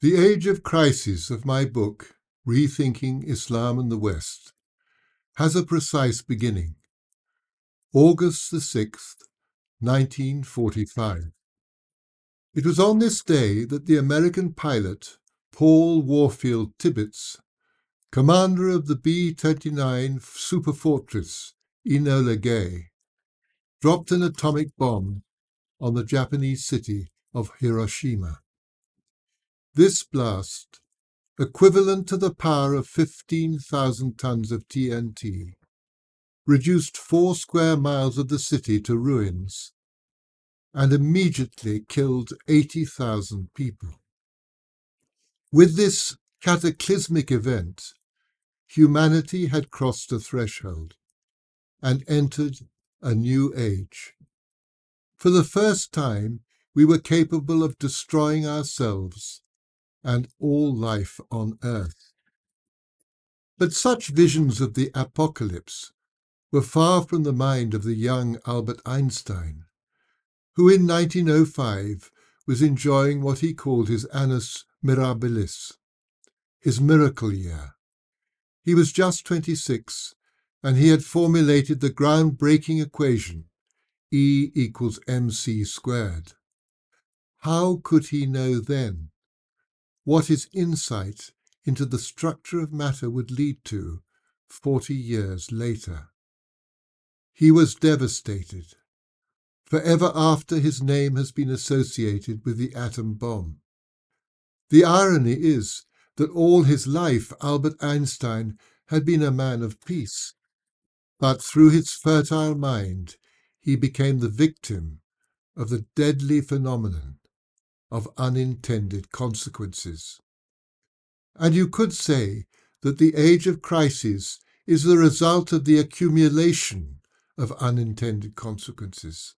The age of crisis of my book, Rethinking Islam and the West, has a precise beginning. August the 6th, 1945. It was on this day that the American pilot Paul Warfield Tibbets, commander of the B 29 Superfortress Enola Gay, dropped an atomic bomb on the Japanese city of Hiroshima. This blast, equivalent to the power of 15,000 tons of TNT, reduced four square miles of the city to ruins and immediately killed 80,000 people. With this cataclysmic event, humanity had crossed a threshold and entered a new age. For the first time, we were capable of destroying ourselves and all life on earth. But such visions of the apocalypse were far from the mind of the young Albert Einstein, who in 1905 was enjoying what he called his annus mirabilis, his miracle year. He was just 26 and he had formulated the groundbreaking equation E equals mc squared. How could he know then what his insight into the structure of matter would lead to 40 years later? He was devastated. Forever after his name has been associated with the atom bomb. The irony is that all his life Albert Einstein had been a man of peace, but through his fertile mind he became the victim of the deadly phenomenon of unintended consequences. And you could say that the age of crises is the result of the accumulation of unintended consequences,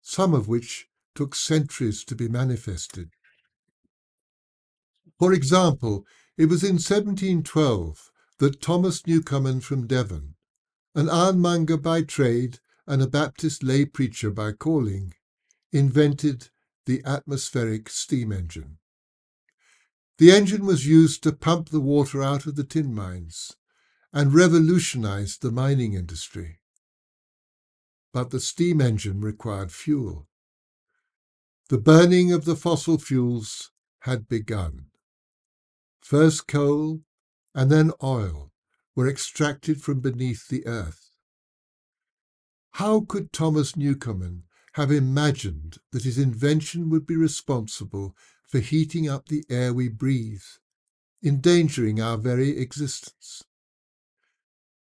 some of which took centuries to be manifested. For example, it was in 1712 that Thomas Newcomen from Devon, an ironmonger by trade and a Baptist lay preacher by calling, invented the atmospheric steam engine. The engine was used to pump the water out of the tin mines and revolutionized the mining industry. But the steam engine required fuel. The burning of the fossil fuels had begun. First coal and then oil were extracted from beneath the earth. How could Thomas Newcomen have imagined that his invention would be responsible for heating up the air we breathe, endangering our very existence.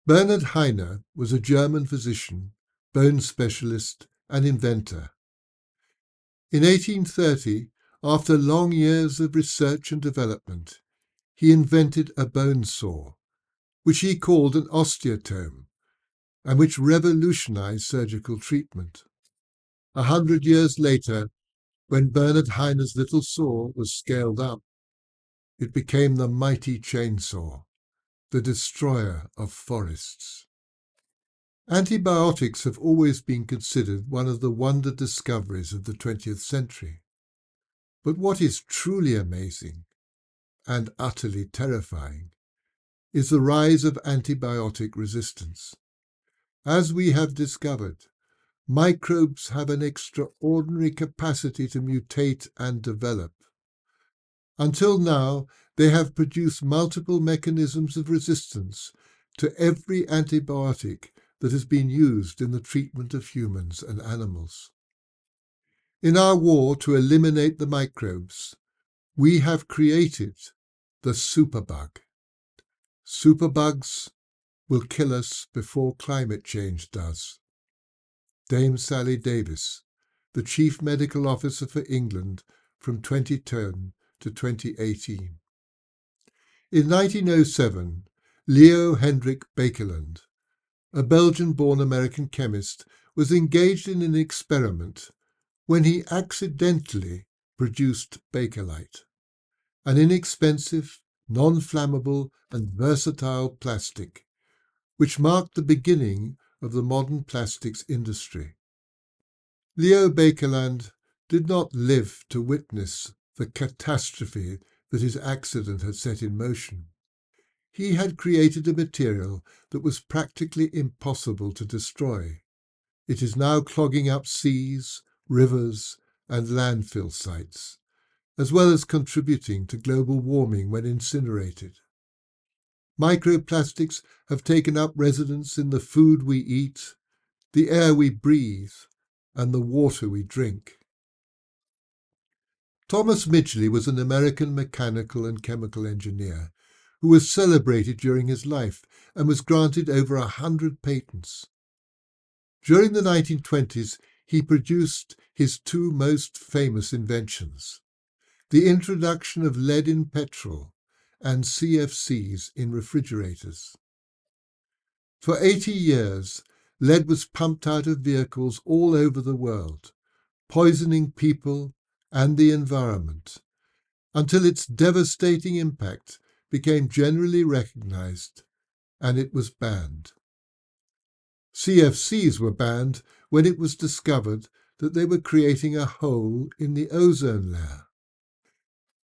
Bernhard Heine was a German physician, bone specialist, and inventor. In 1830, after long years of research and development, he invented a bone saw, which he called an osteotome, and which revolutionized surgical treatment. A hundred years later, when Bernhard Heine's little saw was scaled up, it became the mighty chainsaw, the destroyer of forests. Antibiotics have always been considered one of the wonder discoveries of the 20th century. But what is truly amazing and utterly terrifying is the rise of antibiotic resistance. As we have discovered, Microbes have an extraordinary capacity to mutate and develop. Until now, they have produced multiple mechanisms of resistance to every antibiotic that has been used in the treatment of humans and animals. In our war to eliminate the microbes, we have created the superbug. Superbugs will kill us before climate change does. Dame Sally Davies, the Chief Medical Officer for England from 2010 to 2018. In 1907, Leo Hendrik Baekeland, a Belgian born American chemist, was engaged in an experiment when he accidentally produced Bakelite, an inexpensive, non flammable, and versatile plastic, which marked the beginning of the modern plastics industry. Leo Baekeland did not live to witness the catastrophe that his accident had set in motion. He had created a material that was practically impossible to destroy. It is now clogging up seas, rivers, and landfill sites, as well as contributing to global warming when incinerated. Microplastics have taken up residence in the food we eat, the air we breathe, and the water we drink. Thomas Midgley was an American mechanical and chemical engineer who was celebrated during his life and was granted over a hundred patents. During the 1920s, he produced his two most famous inventions the introduction of lead in petrol and CFCs in refrigerators. For 80 years, lead was pumped out of vehicles all over the world, poisoning people and the environment, until its devastating impact became generally recognized and it was banned. CFCs were banned when it was discovered that they were creating a hole in the ozone layer.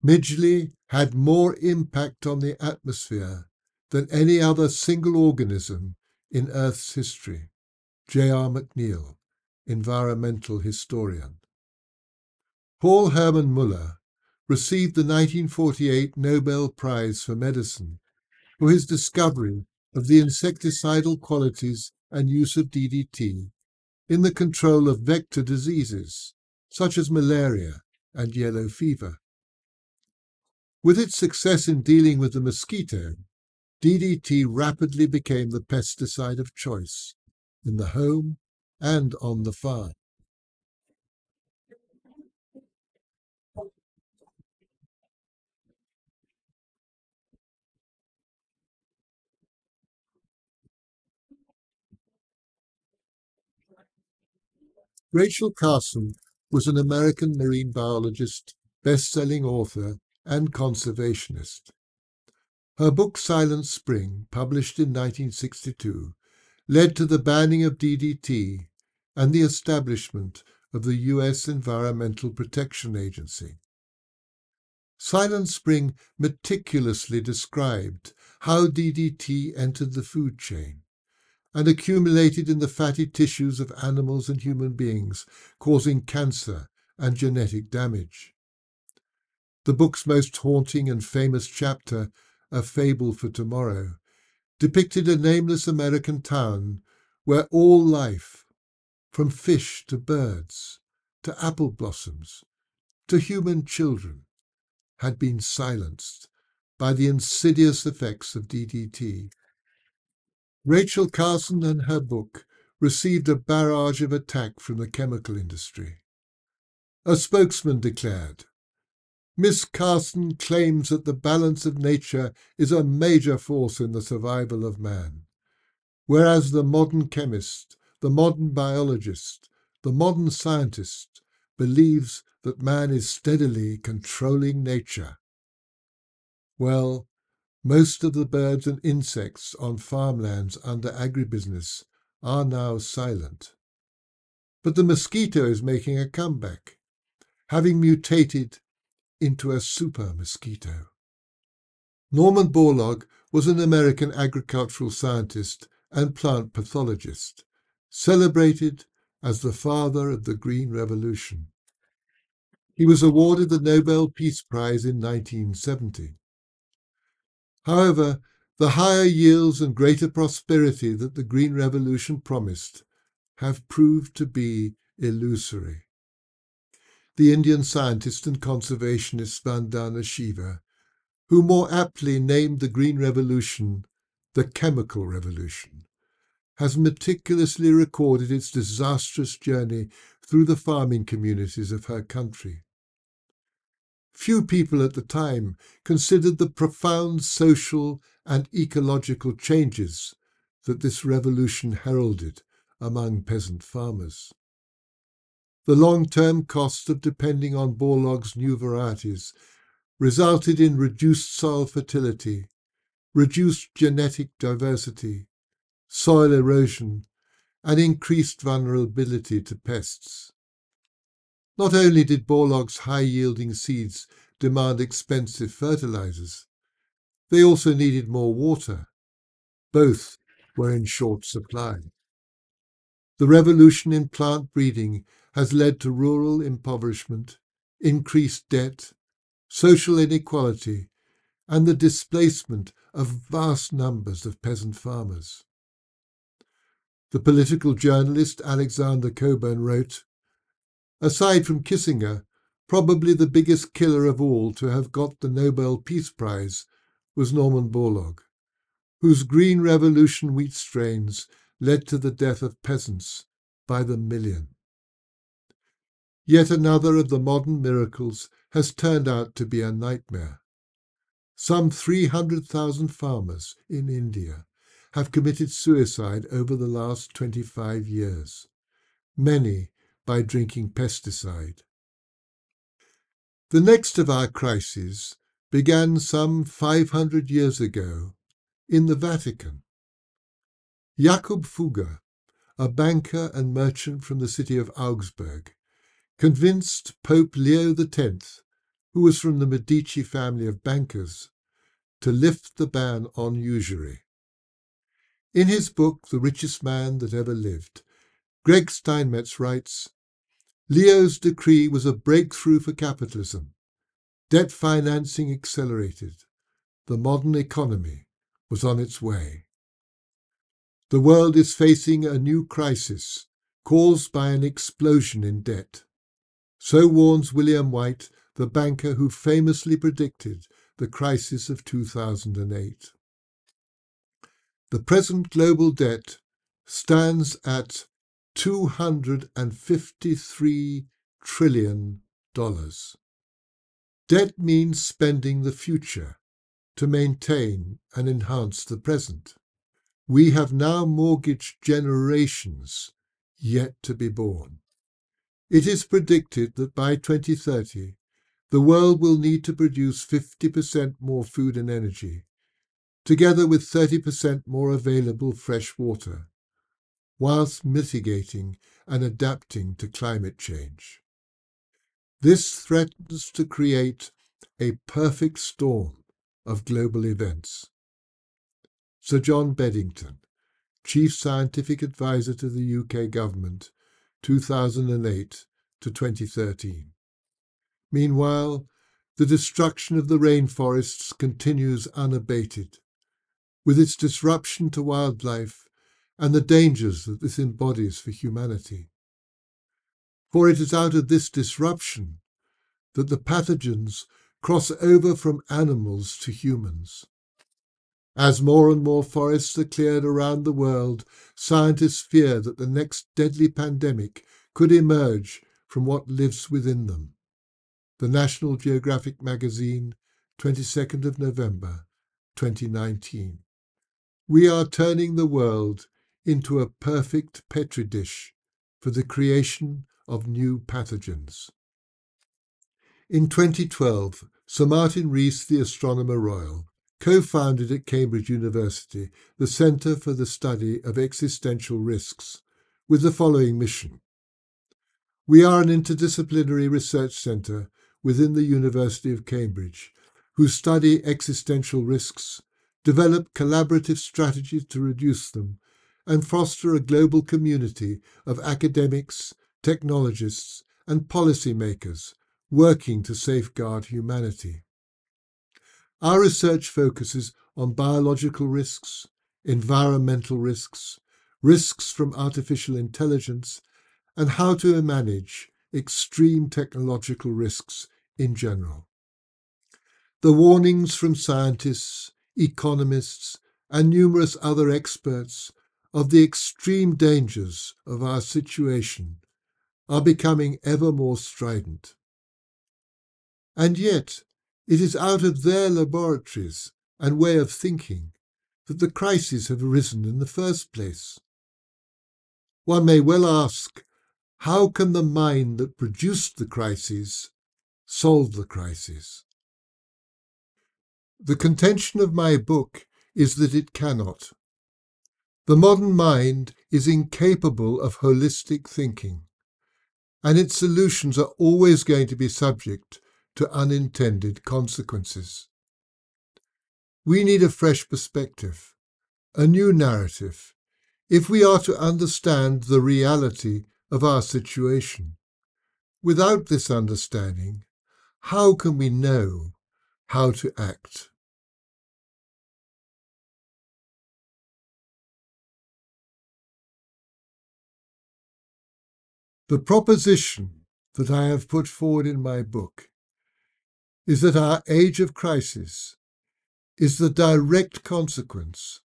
Midgley had more impact on the atmosphere than any other single organism in Earth's history. J.R. McNeill, environmental historian. Paul Hermann Muller received the 1948 Nobel Prize for Medicine for his discovery of the insecticidal qualities and use of DDT in the control of vector diseases such as malaria and yellow fever. With its success in dealing with the mosquito, DDT rapidly became the pesticide of choice in the home and on the farm. Rachel Carson was an American marine biologist, best-selling author, and conservationist. Her book Silent Spring, published in 1962, led to the banning of DDT and the establishment of the U.S. Environmental Protection Agency. Silent Spring meticulously described how DDT entered the food chain and accumulated in the fatty tissues of animals and human beings, causing cancer and genetic damage. The book's most haunting and famous chapter, A Fable for Tomorrow, depicted a nameless American town where all life, from fish to birds, to apple blossoms, to human children, had been silenced by the insidious effects of DDT. Rachel Carson and her book received a barrage of attack from the chemical industry. A spokesman declared, Miss Carson claims that the balance of nature is a major force in the survival of man, whereas the modern chemist, the modern biologist, the modern scientist believes that man is steadily controlling nature. Well, most of the birds and insects on farmlands under agribusiness are now silent. But the mosquito is making a comeback, having mutated into a super mosquito. Norman Borlaug was an American agricultural scientist and plant pathologist, celebrated as the father of the Green Revolution. He was awarded the Nobel Peace Prize in 1970. However, the higher yields and greater prosperity that the Green Revolution promised have proved to be illusory. The Indian scientist and conservationist Vandana Shiva, who more aptly named the Green Revolution the Chemical Revolution, has meticulously recorded its disastrous journey through the farming communities of her country. Few people at the time considered the profound social and ecological changes that this revolution heralded among peasant farmers. The long-term cost of depending on Borlaug's new varieties resulted in reduced soil fertility, reduced genetic diversity, soil erosion, and increased vulnerability to pests. Not only did Borlaug's high-yielding seeds demand expensive fertilizers. They also needed more water. Both were in short supply. The revolution in plant breeding has led to rural impoverishment, increased debt, social inequality, and the displacement of vast numbers of peasant farmers. The political journalist Alexander Cockburn wrote Aside from Kissinger, probably the biggest killer of all to have got the Nobel Peace Prize was Norman Borlaug, whose Green Revolution wheat strains led to the death of peasants by the million. Yet another of the modern miracles has turned out to be a nightmare. Some 300,000 farmers in India have committed suicide over the last 25 years, many by drinking pesticide. The next of our crises began some 500 years ago in the Vatican. Jakob Fugger, a banker and merchant from the city of Augsburg, convinced Pope Leo X, who was from the Medici family of bankers, to lift the ban on usury. In his book, The Richest Man That Ever Lived, Greg Steinmetz writes Leo's decree was a breakthrough for capitalism. Debt financing accelerated. The modern economy was on its way. The world is facing a new crisis caused by an explosion in debt. So warns William White, the banker who famously predicted the crisis of 2008. The present global debt stands at $253 trillion. Debt means spending the future to maintain and enhance the present. We have now mortgaged generations yet to be born. It is predicted that by 2030, the world will need to produce 50% more food and energy, together with 30% more available fresh water, whilst mitigating and adapting to climate change. This threatens to create a perfect storm of global events. Sir John Beddington, Chief Scientific Advisor to the UK Government, 2008 to 2013. Meanwhile, the destruction of the rainforests continues unabated, with its disruption to wildlife and the dangers that this embodies for humanity. For it is out of this disruption that the pathogens cross over from animals to humans. As more and more forests are cleared around the world, scientists fear that the next deadly pandemic could emerge from what lives within them. The National Geographic magazine, 22nd of November, 2019. We are turning the world into a perfect petri dish for the creation of new pathogens. In 2012, Sir Martin Rees, the Astronomer Royal, co-founded at Cambridge University the Centre for the Study of Existential Risks with the following mission. We are an interdisciplinary research centre within the University of Cambridge who study existential risks, develop collaborative strategies to reduce them, and foster a global community of academics, technologists, and policymakers working to safeguard humanity. Our research focuses on biological risks, environmental risks, risks from artificial intelligence, and how to manage extreme technological risks in general. The warnings from scientists, economists, and numerous other experts of the extreme dangers of our situation are becoming ever more strident. And yet, it is out of their laboratories and way of thinking that the crises have arisen in the first place. One may well ask, how can the mind that produced the crises solve the crises? The contention of my book is that it cannot. The modern mind is incapable of holistic thinking, and its solutions are always going to be subject to unintended consequences. We need a fresh perspective, a new narrative, if we are to understand the reality of our situation. Without this understanding, how can we know how to act? The proposition that I have put forward in my book is that our age of crisis is the direct consequence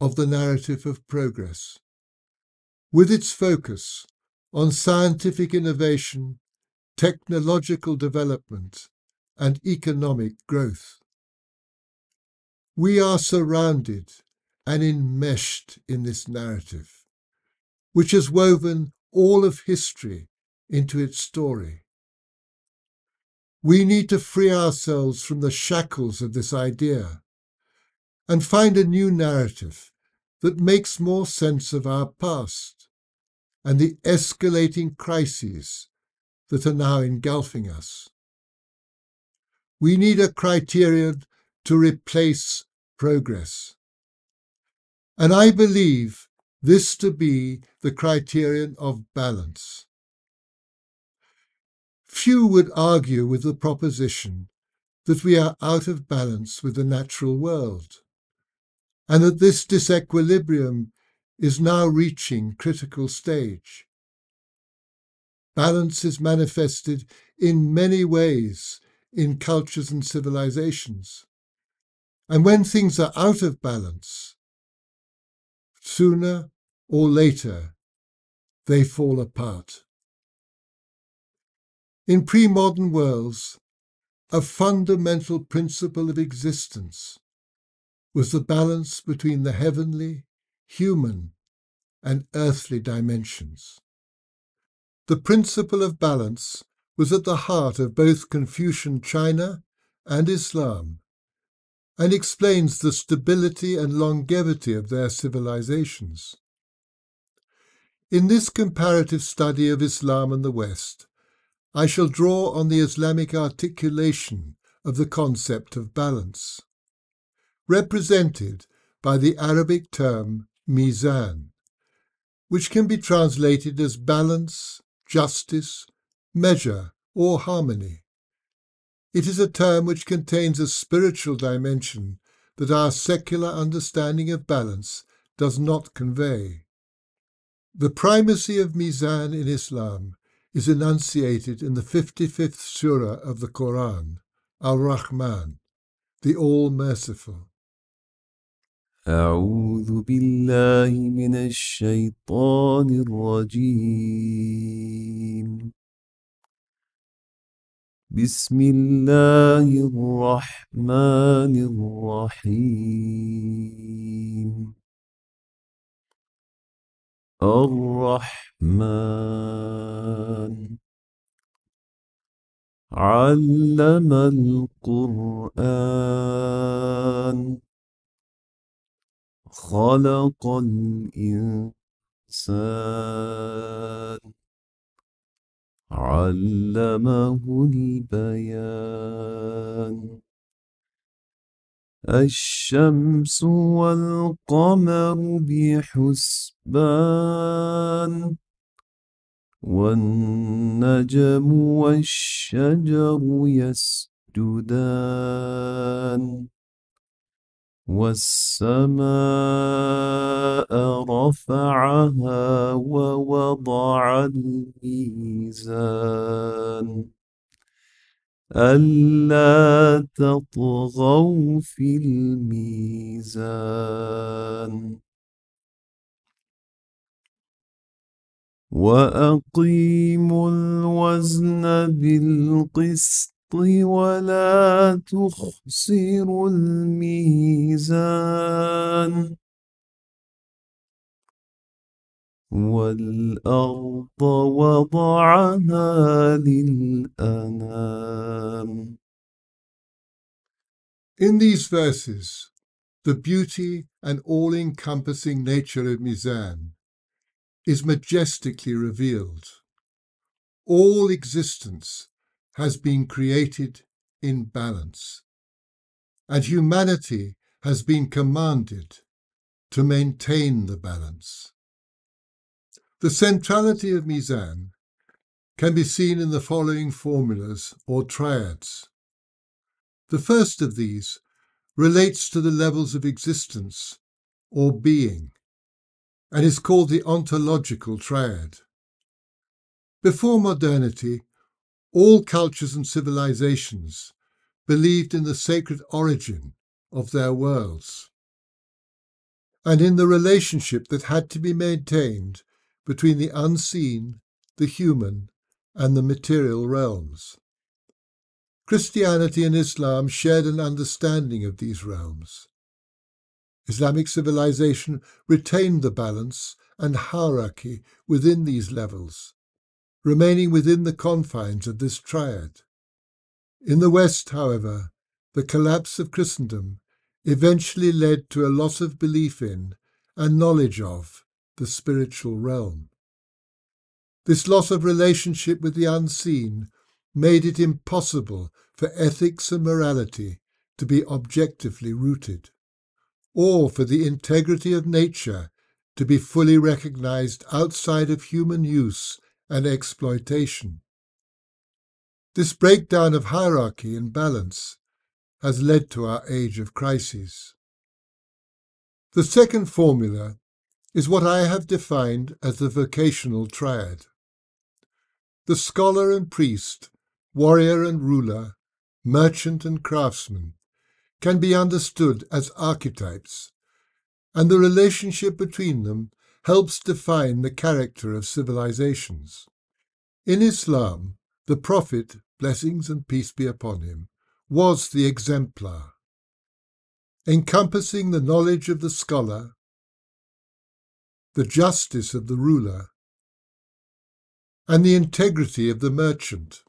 of the narrative of progress, with its focus on scientific innovation, technological development, and economic growth. We are surrounded and enmeshed in this narrative, which has woven all of history into its story. We need to free ourselves from the shackles of this idea and find a new narrative that makes more sense of our past and the escalating crises that are now engulfing us. We need a criterion to replace progress. And I believe this to be the criterion of balance. Few would argue with the proposition that we are out of balance with the natural world, and that this disequilibrium is now reaching critical stage. Balance is manifested in many ways in cultures and civilizations. And when things are out of balance, sooner or later, they fall apart. In pre modern worlds, a fundamental principle of existence was the balance between the heavenly, human, and earthly dimensions. The principle of balance was at the heart of both Confucian China and Islam and explains the stability and longevity of their civilizations. In this comparative study of Islam and the West, I shall draw on the Islamic articulation of the concept of balance, represented by the Arabic term mizan, which can be translated as balance, justice, measure, or harmony. It is a term which contains a spiritual dimension that our secular understanding of balance does not convey. The primacy of Mizan in Islam is enunciated in the 55th surah of the Quran, Ar-Rahman, the All-Merciful. أعوذ بالله من الشيطان الرجيم بسم الله الرحمن الرحيم الرحمن. علم القرآن. خلق الإنسان. علمه البيان. الشمس والقمر بحسبان والنجم والشجر يسجدان والسماء رفعها ووضع الميزان. ألا تطغوا في الميزان. وأقيموا الوزن بالقسط ولا تخسروا الميزان. والأرض وضعها للأنام In these verses, the beauty and all-encompassing nature of Mizan is majestically revealed. All existence has been created in balance, and humanity has been commanded to maintain the balance. The centrality of Mizan can be seen in the following formulas or triads. The first of these relates to the levels of existence or being and is called the ontological triad. Before modernity, all cultures and civilizations believed in the sacred origin of their worlds and in the relationship that had to be maintained between the unseen, the human, and the material realms. Christianity and Islam shared an understanding of these realms. Islamic civilization retained the balance and hierarchy within these levels, remaining within the confines of this triad. In the West, however, the collapse of Christendom eventually led to a loss of belief in and knowledge of the spiritual realm. This loss of relationship with the unseen made it impossible for ethics and morality to be objectively rooted, or for the integrity of nature to be fully recognized outside of human use and exploitation. This breakdown of hierarchy and balance has led to our age of crises. The second formula is what I have defined as the vocational triad. The scholar and priest, warrior and ruler, merchant and craftsman can be understood as archetypes, and the relationship between them helps define the character of civilizations. In Islam, the Prophet, blessings and peace be upon him, was the exemplar, encompassing the knowledge of the scholar, the justice of the ruler, and the integrity of the merchant.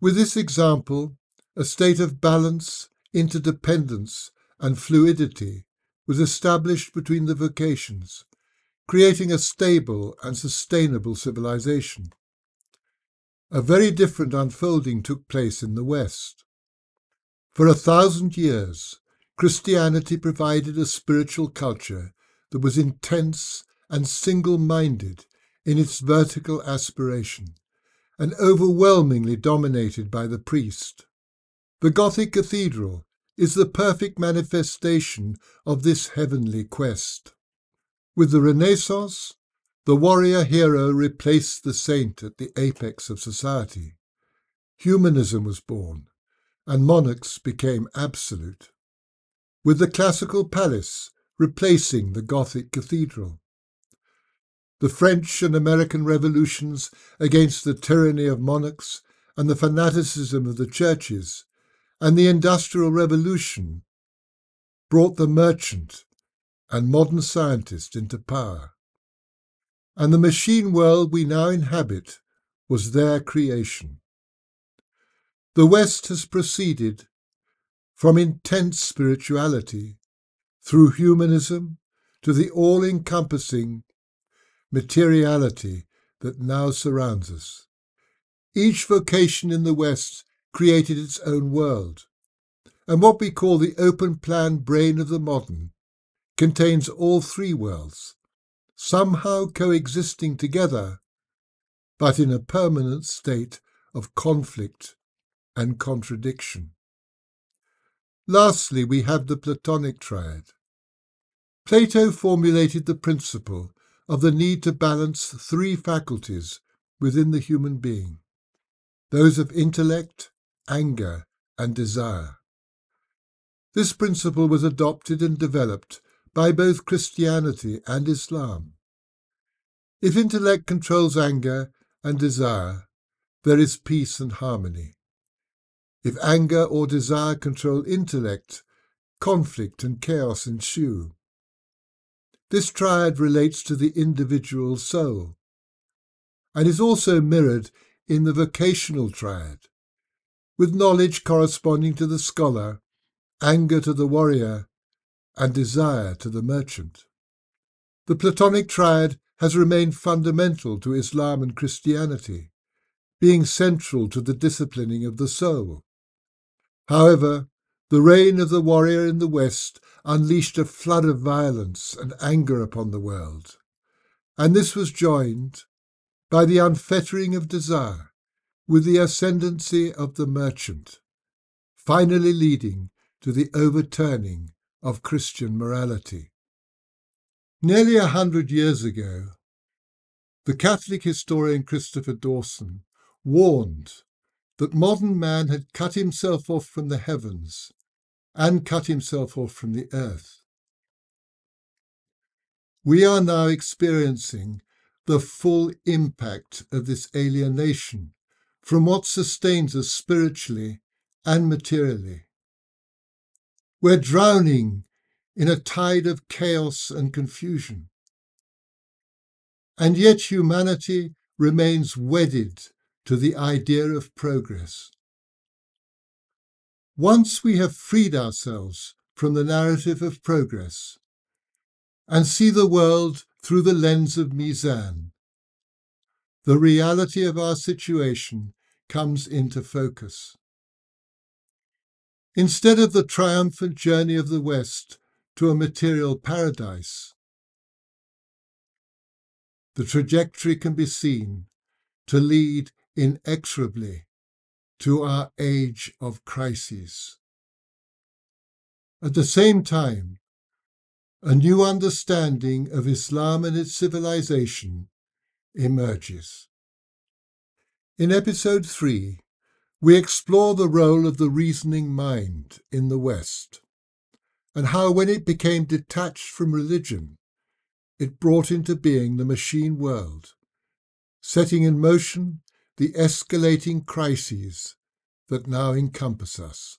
With this example, a state of balance, interdependence, and fluidity was established between the vocations, creating a stable and sustainable civilization. A very different unfolding took place in the West. For a thousand years, Christianity provided a spiritual culture that was intense and single minded in its vertical aspiration, and overwhelmingly dominated by the priest. The Gothic cathedral is the perfect manifestation of this heavenly quest. With the Renaissance, the warrior hero replaced the saint at the apex of society. Humanism was born, and monarchs became absolute. With the classical palace replacing the Gothic cathedral, the French and American revolutions against the tyranny of monarchs and the fanaticism of the churches, and the Industrial Revolution brought the merchant and modern scientist into power. And the machine world we now inhabit was their creation. The West has proceeded from intense spirituality through humanism to the all encompassing materiality that now surrounds us. Each vocation in the West created its own world, and what we call the open plan brain of the modern contains all three worlds, somehow coexisting together, but in a permanent state of conflict and contradiction. Lastly, we have the Platonic triad. Plato formulated the principle of the need to balance three faculties within the human being those of intellect, anger, and desire. This principle was adopted and developed by both Christianity and Islam. If intellect controls anger and desire, there is peace and harmony. If anger or desire control intellect, conflict and chaos ensue. This triad relates to the individual soul and is also mirrored in the vocational triad, with knowledge corresponding to the scholar, anger to the warrior, and desire to the merchant. The Platonic triad has remained fundamental to Islam and Christianity being central to the disciplining of the soul. However, the reign of the warrior in the West unleashed a flood of violence and anger upon the world, and this was joined by the unfettering of desire with the ascendancy of the merchant, finally leading to the overturning of Christian morality. Nearly a hundred years ago, the Catholic historian Christopher Dawson warned that modern man had cut himself off from the heavens and cut himself off from the earth. We are now experiencing the full impact of this alienation from what sustains us spiritually and materially. We're drowning in a tide of chaos and confusion. And yet humanity remains wedded to the idea of progress. Once we have freed ourselves from the narrative of progress and see the world through the lens of Mizan, the reality of our situation comes into focus. Instead of the triumphant journey of the West to a material paradise, the trajectory can be seen to lead inexorably to our age of crises. At the same time, a new understanding of Islam and its civilization emerges. In episode 3, we explore the role of the reasoning mind in the West and how, when it became detached from religion, it brought into being the machine world, setting in motion the escalating crises that now encompass us.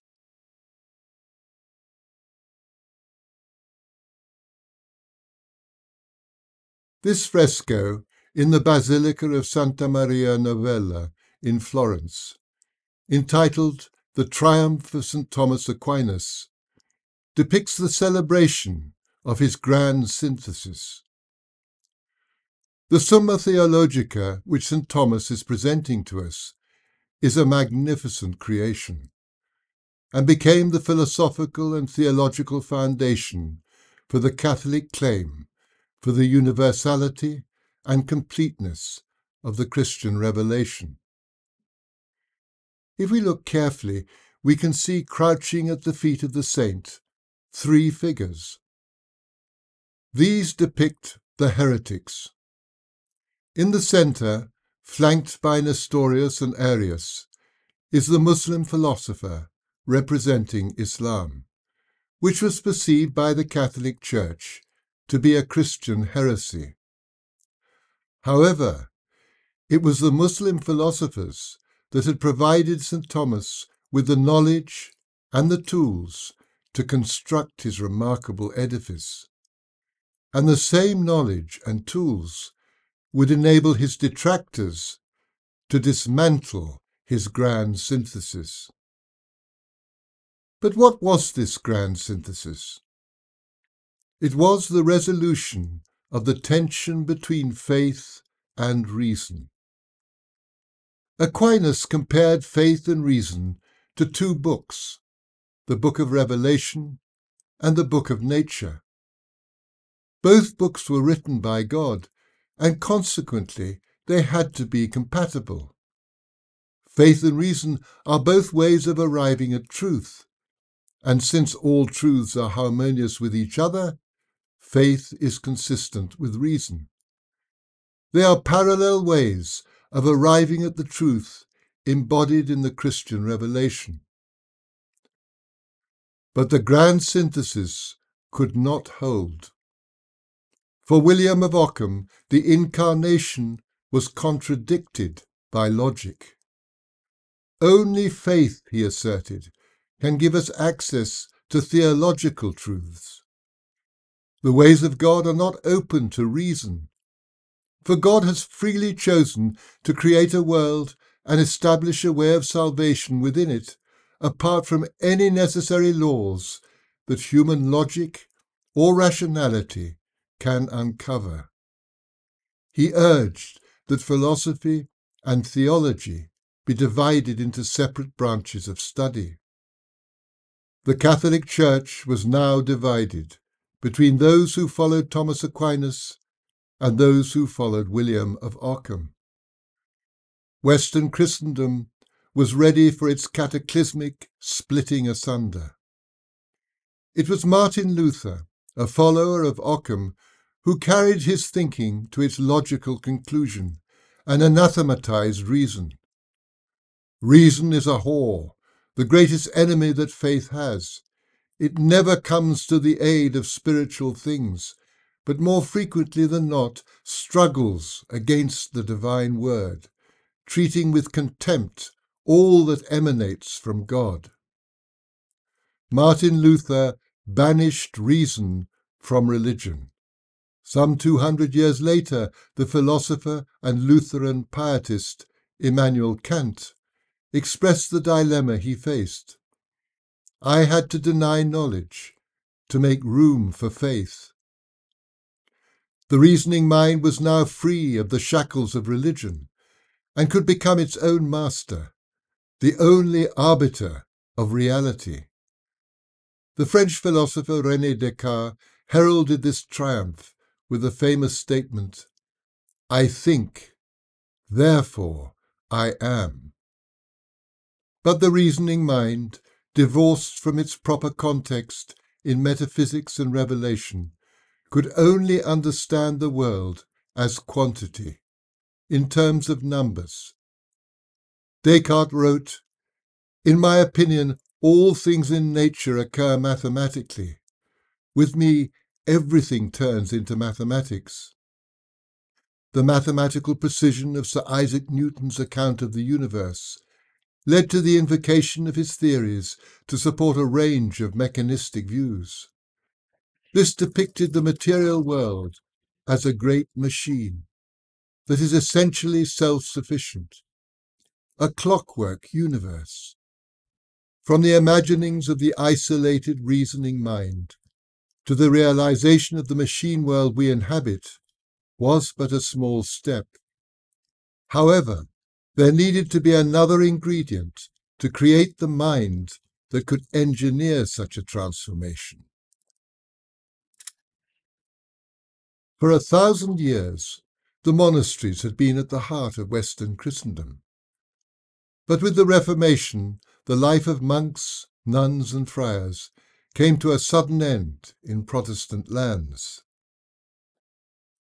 This fresco in the Basilica of Santa Maria Novella in Florence, entitled The Triumph of St. Thomas Aquinas, depicts the celebration of his grand synthesis. The Summa Theologica, which St. Thomas is presenting to us, is a magnificent creation, and became the philosophical and theological foundation for the Catholic claim for the universality and completeness of the Christian revelation. If we look carefully, we can see crouching at the feet of the saint three figures. These depict the heretics in the centre, flanked by Nestorius and Arius, is the Muslim philosopher representing Islam, which was perceived by the Catholic Church to be a Christian heresy. However, it was the Muslim philosophers that had provided St. Thomas with the knowledge and the tools to construct his remarkable edifice. And the same knowledge and tools would enable his detractors to dismantle his grand synthesis. But what was this grand synthesis? It was the resolution of the tension between faith and reason. Aquinas compared faith and reason to two books, the Book of Revelation and the Book of Nature. Both books were written by God and consequently they had to be compatible. Faith and reason are both ways of arriving at truth, and since all truths are harmonious with each other, faith is consistent with reason. They are parallel ways of arriving at the truth embodied in the Christian revelation. But the grand synthesis could not hold. For William of Ockham, the incarnation was contradicted by logic. Only faith, he asserted, can give us access to theological truths. The ways of God are not open to reason, for God has freely chosen to create a world and establish a way of salvation within it, apart from any necessary laws that human logic or rationality can uncover. He urged that philosophy and theology be divided into separate branches of study. The Catholic Church was now divided between those who followed Thomas Aquinas and those who followed William of Ockham. Western Christendom was ready for its cataclysmic splitting asunder. It was Martin Luther, a follower of Occam, who carried his thinking to its logical conclusion and anathematized reason. Reason is a whore, the greatest enemy that faith has. It never comes to the aid of spiritual things, but more frequently than not struggles against the divine word, treating with contempt all that emanates from God. Martin Luther banished reason from religion. Some 200 years later, the philosopher and Lutheran pietist Immanuel Kant expressed the dilemma he faced. I had to deny knowledge to make room for faith. The reasoning mind was now free of the shackles of religion and could become its own master, the only arbiter of reality. The French philosopher René Descartes heralded this triumph with the famous statement, I think, therefore I am. But the reasoning mind, divorced from its proper context in metaphysics and revelation, could only understand the world as quantity, in terms of numbers. Descartes wrote, In my opinion, all things in nature occur mathematically. With me, everything turns into mathematics. The mathematical precision of Sir Isaac Newton's account of the universe led to the invocation of his theories to support a range of mechanistic views. This depicted the material world as a great machine that is essentially self-sufficient, a clockwork universe. From the imaginings of the isolated reasoning mind to the realization of the machine world we inhabit was but a small step. However, there needed to be another ingredient to create the mind that could engineer such a transformation. For a thousand years, the monasteries had been at the heart of Western Christendom. But with the Reformation, the life of monks, nuns, and friars came to a sudden end in Protestant lands.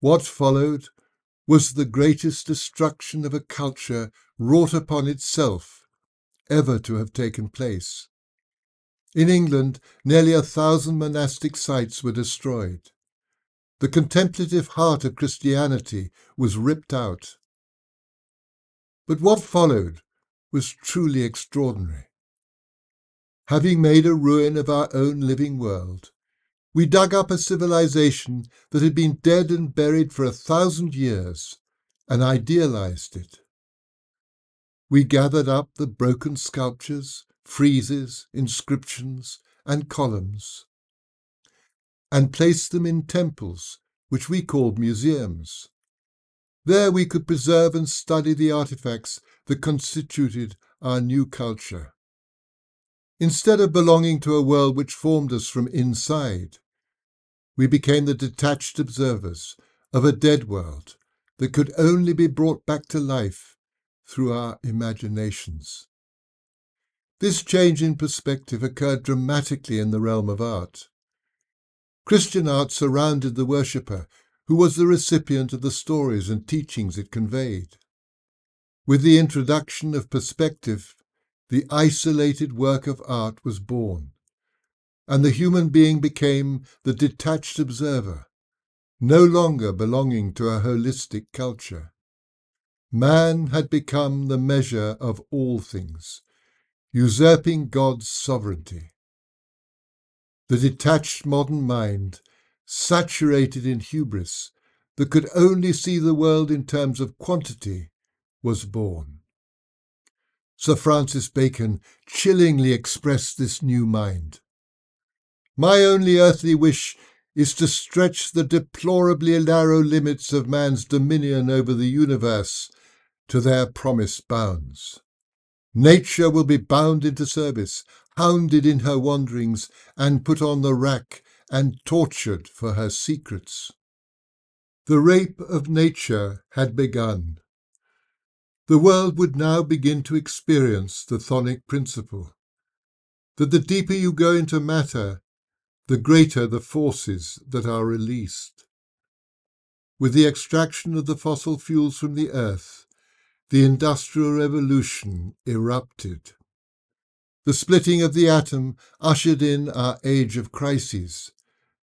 What followed was the greatest destruction of a culture wrought upon itself ever to have taken place. In England, nearly a thousand monastic sites were destroyed. The contemplative heart of Christianity was ripped out. But what followed was truly extraordinary. Having made a ruin of our own living world, we dug up a civilization that had been dead and buried for a thousand years and idealized it. We gathered up the broken sculptures, friezes, inscriptions, and columns, and placed them in temples, which we called museums. There we could preserve and study the artifacts that constituted our new culture. Instead of belonging to a world which formed us from inside, we became the detached observers of a dead world that could only be brought back to life through our imaginations. This change in perspective occurred dramatically in the realm of art. Christian art surrounded the worshipper, who was the recipient of the stories and teachings it conveyed. With the introduction of perspective, the isolated work of art was born, and the human being became the detached observer, no longer belonging to a holistic culture. Man had become the measure of all things, usurping God's sovereignty. The detached modern mind, saturated in hubris, that could only see the world in terms of quantity, was born. Sir Francis Bacon chillingly expressed this new mind. My only earthly wish is to stretch the deplorably narrow limits of man's dominion over the universe to their promised bounds. Nature will be bound into service, hounded in her wanderings, and put on the rack and tortured for her secrets. The rape of nature had begun. The world would now begin to experience the chthonic principle, that the deeper you go into matter, the greater the forces that are released. With the extraction of the fossil fuels from the earth, the Industrial Revolution erupted. The splitting of the atom ushered in our age of crises,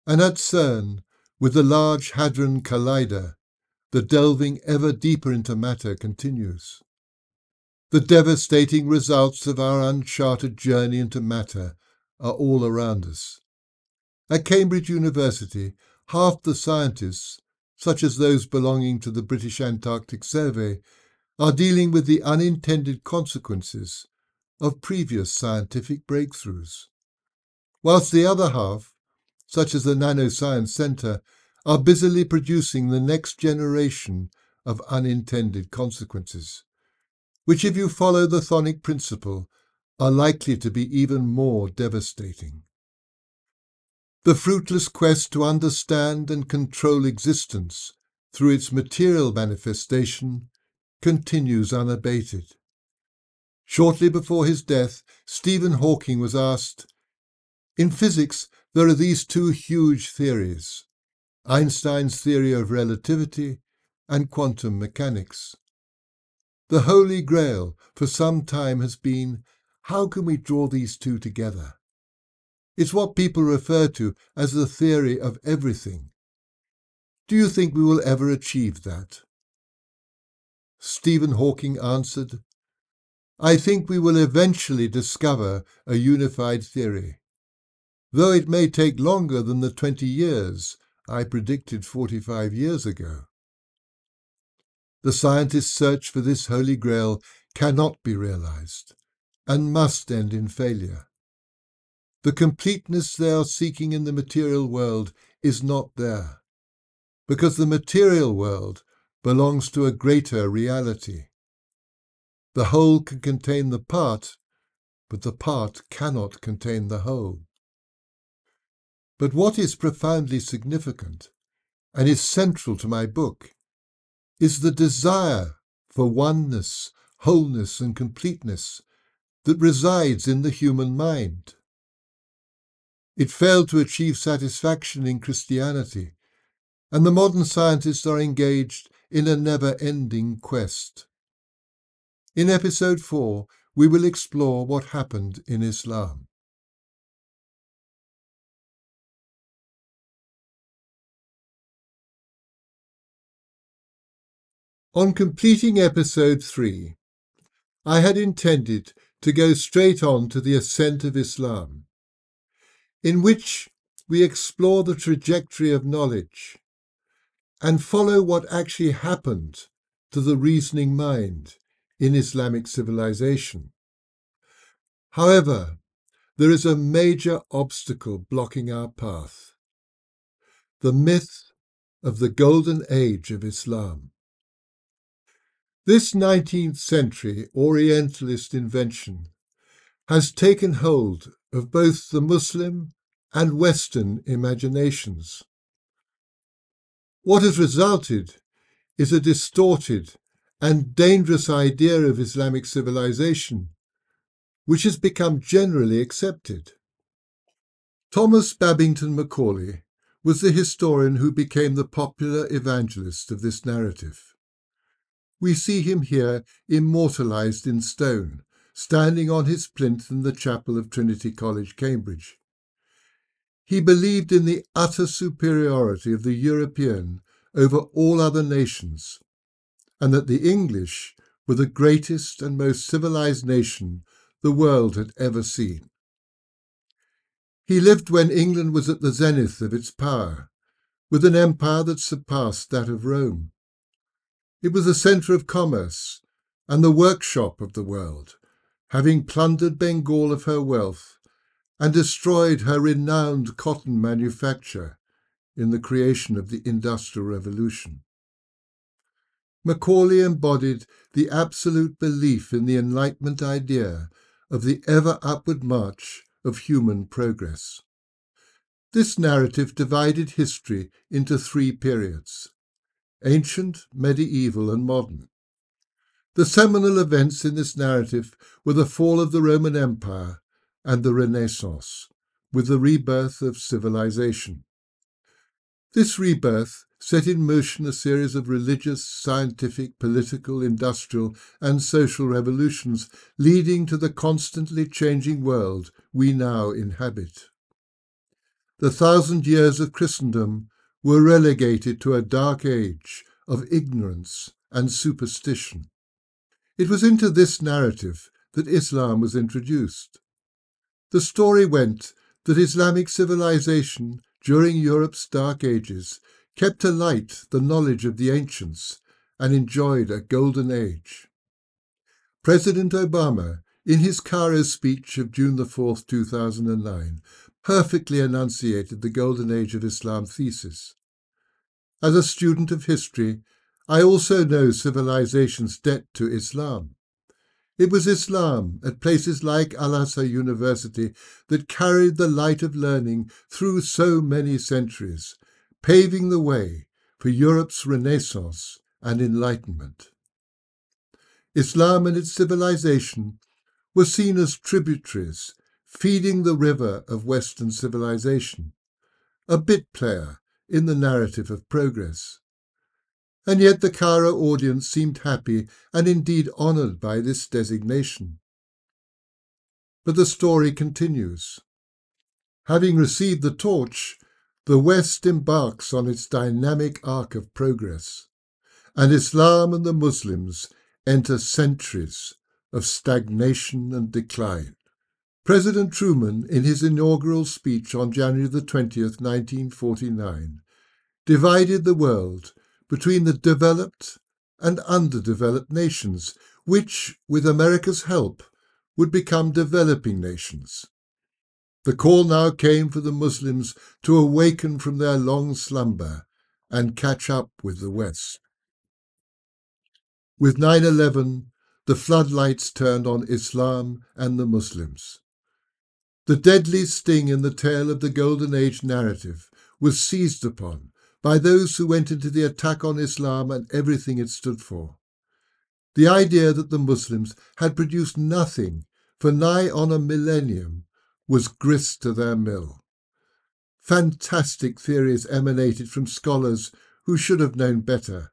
and at CERN, with the Large Hadron Collider, the delving ever deeper into matter continues. The devastating results of our uncharted journey into matter are all around us. At Cambridge University, half the scientists, such as those belonging to the British Antarctic Survey, are dealing with the unintended consequences of previous scientific breakthroughs. Whilst the other half, such as the Nanoscience Centre, are busily producing the next generation of unintended consequences, which, if you follow the chthonic principle, are likely to be even more devastating. The fruitless quest to understand and control existence through its material manifestation continues unabated. Shortly before his death, Stephen Hawking was asked, In physics, there are these two huge theories Einstein's theory of relativity and quantum mechanics. The Holy Grail for some time has been how can we draw these two together? It's what people refer to as the theory of everything. Do you think we will ever achieve that? Stephen Hawking answered, I think we will eventually discover a unified theory, though it may take longer than the 20 years I predicted 45 years ago. The scientists' search for this holy grail cannot be realized and must end in failure. The completeness they are seeking in the material world is not there, because the material world belongs to a greater reality. The whole can contain the part, but the part cannot contain the whole. But what is profoundly significant, and is central to my book, is the desire for oneness, wholeness, and completeness that resides in the human mind. It failed to achieve satisfaction in Christianity, and the modern scientists are engaged in a never ending quest. In episode 4, we will explore what happened in Islam. On completing episode 3, I had intended to go straight on to the ascent of Islam, in which we explore the trajectory of knowledge and follow what actually happened to the reasoning mind in Islamic civilization. However, there is a major obstacle blocking our path the myth of the golden age of Islam. This 19th century Orientalist invention has taken hold of both the Muslim and Western imaginations. What has resulted is a distorted and dangerous idea of Islamic civilization, which has become generally accepted. Thomas Babington Macaulay was the historian who became the popular evangelist of this narrative. We see him here immortalized in stone, standing on his plinth in the chapel of Trinity College, Cambridge. He believed in the utter superiority of the European over all other nations, and that the English were the greatest and most civilized nation the world had ever seen. He lived when England was at the zenith of its power, with an empire that surpassed that of Rome. It was the centre of commerce and the workshop of the world, having plundered Bengal of her wealth and destroyed her renowned cotton manufacture in the creation of the Industrial Revolution. Macaulay embodied the absolute belief in the Enlightenment idea of the ever upward march of human progress. This narrative divided history into three periods ancient, medieval, and modern. The seminal events in this narrative were the fall of the Roman Empire and the Renaissance, with the rebirth of civilization. This rebirth set in motion a series of religious, scientific, political, industrial, and social revolutions, leading to the constantly changing world we now inhabit the thousand years of Christendom were relegated to a dark age of ignorance and superstition. It was into this narrative that Islam was introduced. The story went that Islamic civilization during Europe's dark ages kept alight the knowledge of the ancients and enjoyed a golden age. President Obama, in his Cairo speech of June 4, 2009, perfectly enunciated the Golden Age of Islam thesis. As a student of history, I also know civilization's debt to Islam. It was Islam at places like Al Azhar University that carried the light of learning through so many centuries, paving the way for Europe's Renaissance and Enlightenment. Islam and its civilization were seen as tributaries feeding the river of Western civilization, a bit player in the narrative of progress. And yet the Cairo audience seemed happy and indeed honoured by this designation. But the story continues. Having received the torch, the West embarks on its dynamic arc of progress, and Islam and the Muslims enter centuries of stagnation and decline. President Truman, in his inaugural speech on January the 20th, 1949, divided the world between the developed and underdeveloped nations, which, with America's help, would become developing nations. The call now came for the Muslims to awaken from their long slumber and catch up with the West. With 9 11, the floodlights turned on Islam and the Muslims. The deadly sting in the tail of the Golden Age narrative was seized upon by those who went into the attack on Islam and everything it stood for. The idea that the Muslims had produced nothing for nigh on a millennium was grist to their mill. Fantastic theories emanated from scholars who should have known better,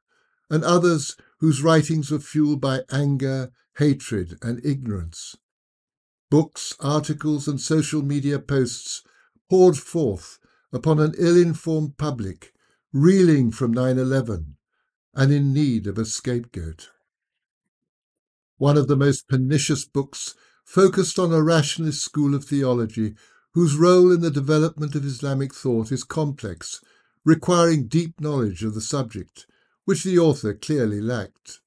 and others whose writings were fueled by anger, hatred, and ignorance. Books, articles, and social media posts poured forth upon an ill informed public reeling from 9 11 and in need of a scapegoat. One of the most pernicious books focused on a rationalist school of theology whose role in the development of Islamic thought is complex, requiring deep knowledge of the subject, which the author clearly lacked.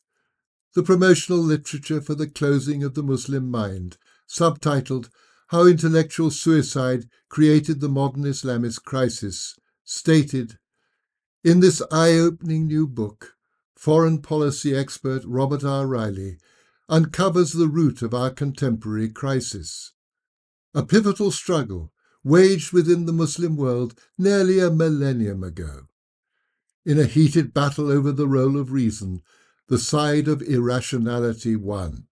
The promotional literature for the closing of the Muslim mind subtitled How Intellectual Suicide Created the Modern Islamist Crisis, stated In this eye opening new book, foreign policy expert Robert R. Reilly uncovers the root of our contemporary crisis. A pivotal struggle waged within the Muslim world nearly a millennium ago. In a heated battle over the role of reason, the side of irrationality won.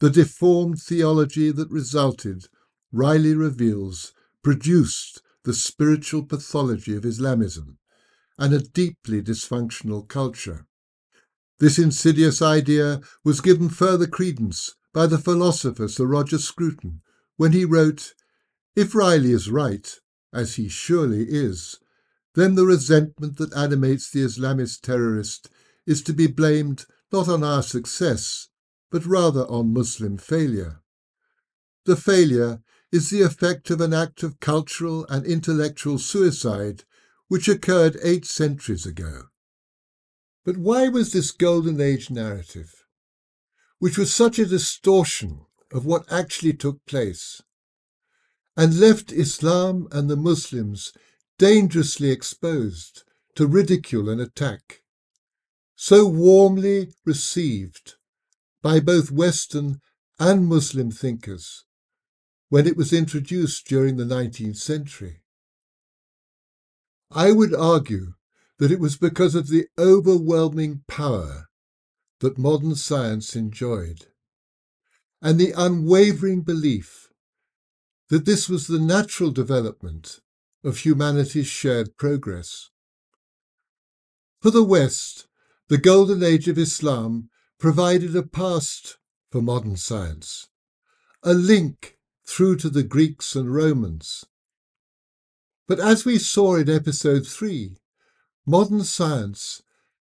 The deformed theology that resulted, Reilly reveals, produced the spiritual pathology of Islamism and a deeply dysfunctional culture. This insidious idea was given further credence by the philosopher Sir Roger Scruton when he wrote, If Reilly is right, as he surely is, then the resentment that animates the Islamist terrorist is to be blamed not on our success, but rather on Muslim failure. The failure is the effect of an act of cultural and intellectual suicide which occurred eight centuries ago. But why was this Golden Age narrative, which was such a distortion of what actually took place, and left Islam and the Muslims dangerously exposed to ridicule and attack, so warmly received by both Western and Muslim thinkers when it was introduced during the 19th century? I would argue that it was because of the overwhelming power that modern science enjoyed and the unwavering belief that this was the natural development of humanity's shared progress. For the West, the Golden Age of Islam provided a past for modern science, a link through to the Greeks and Romans. But as we saw in episode 3, modern science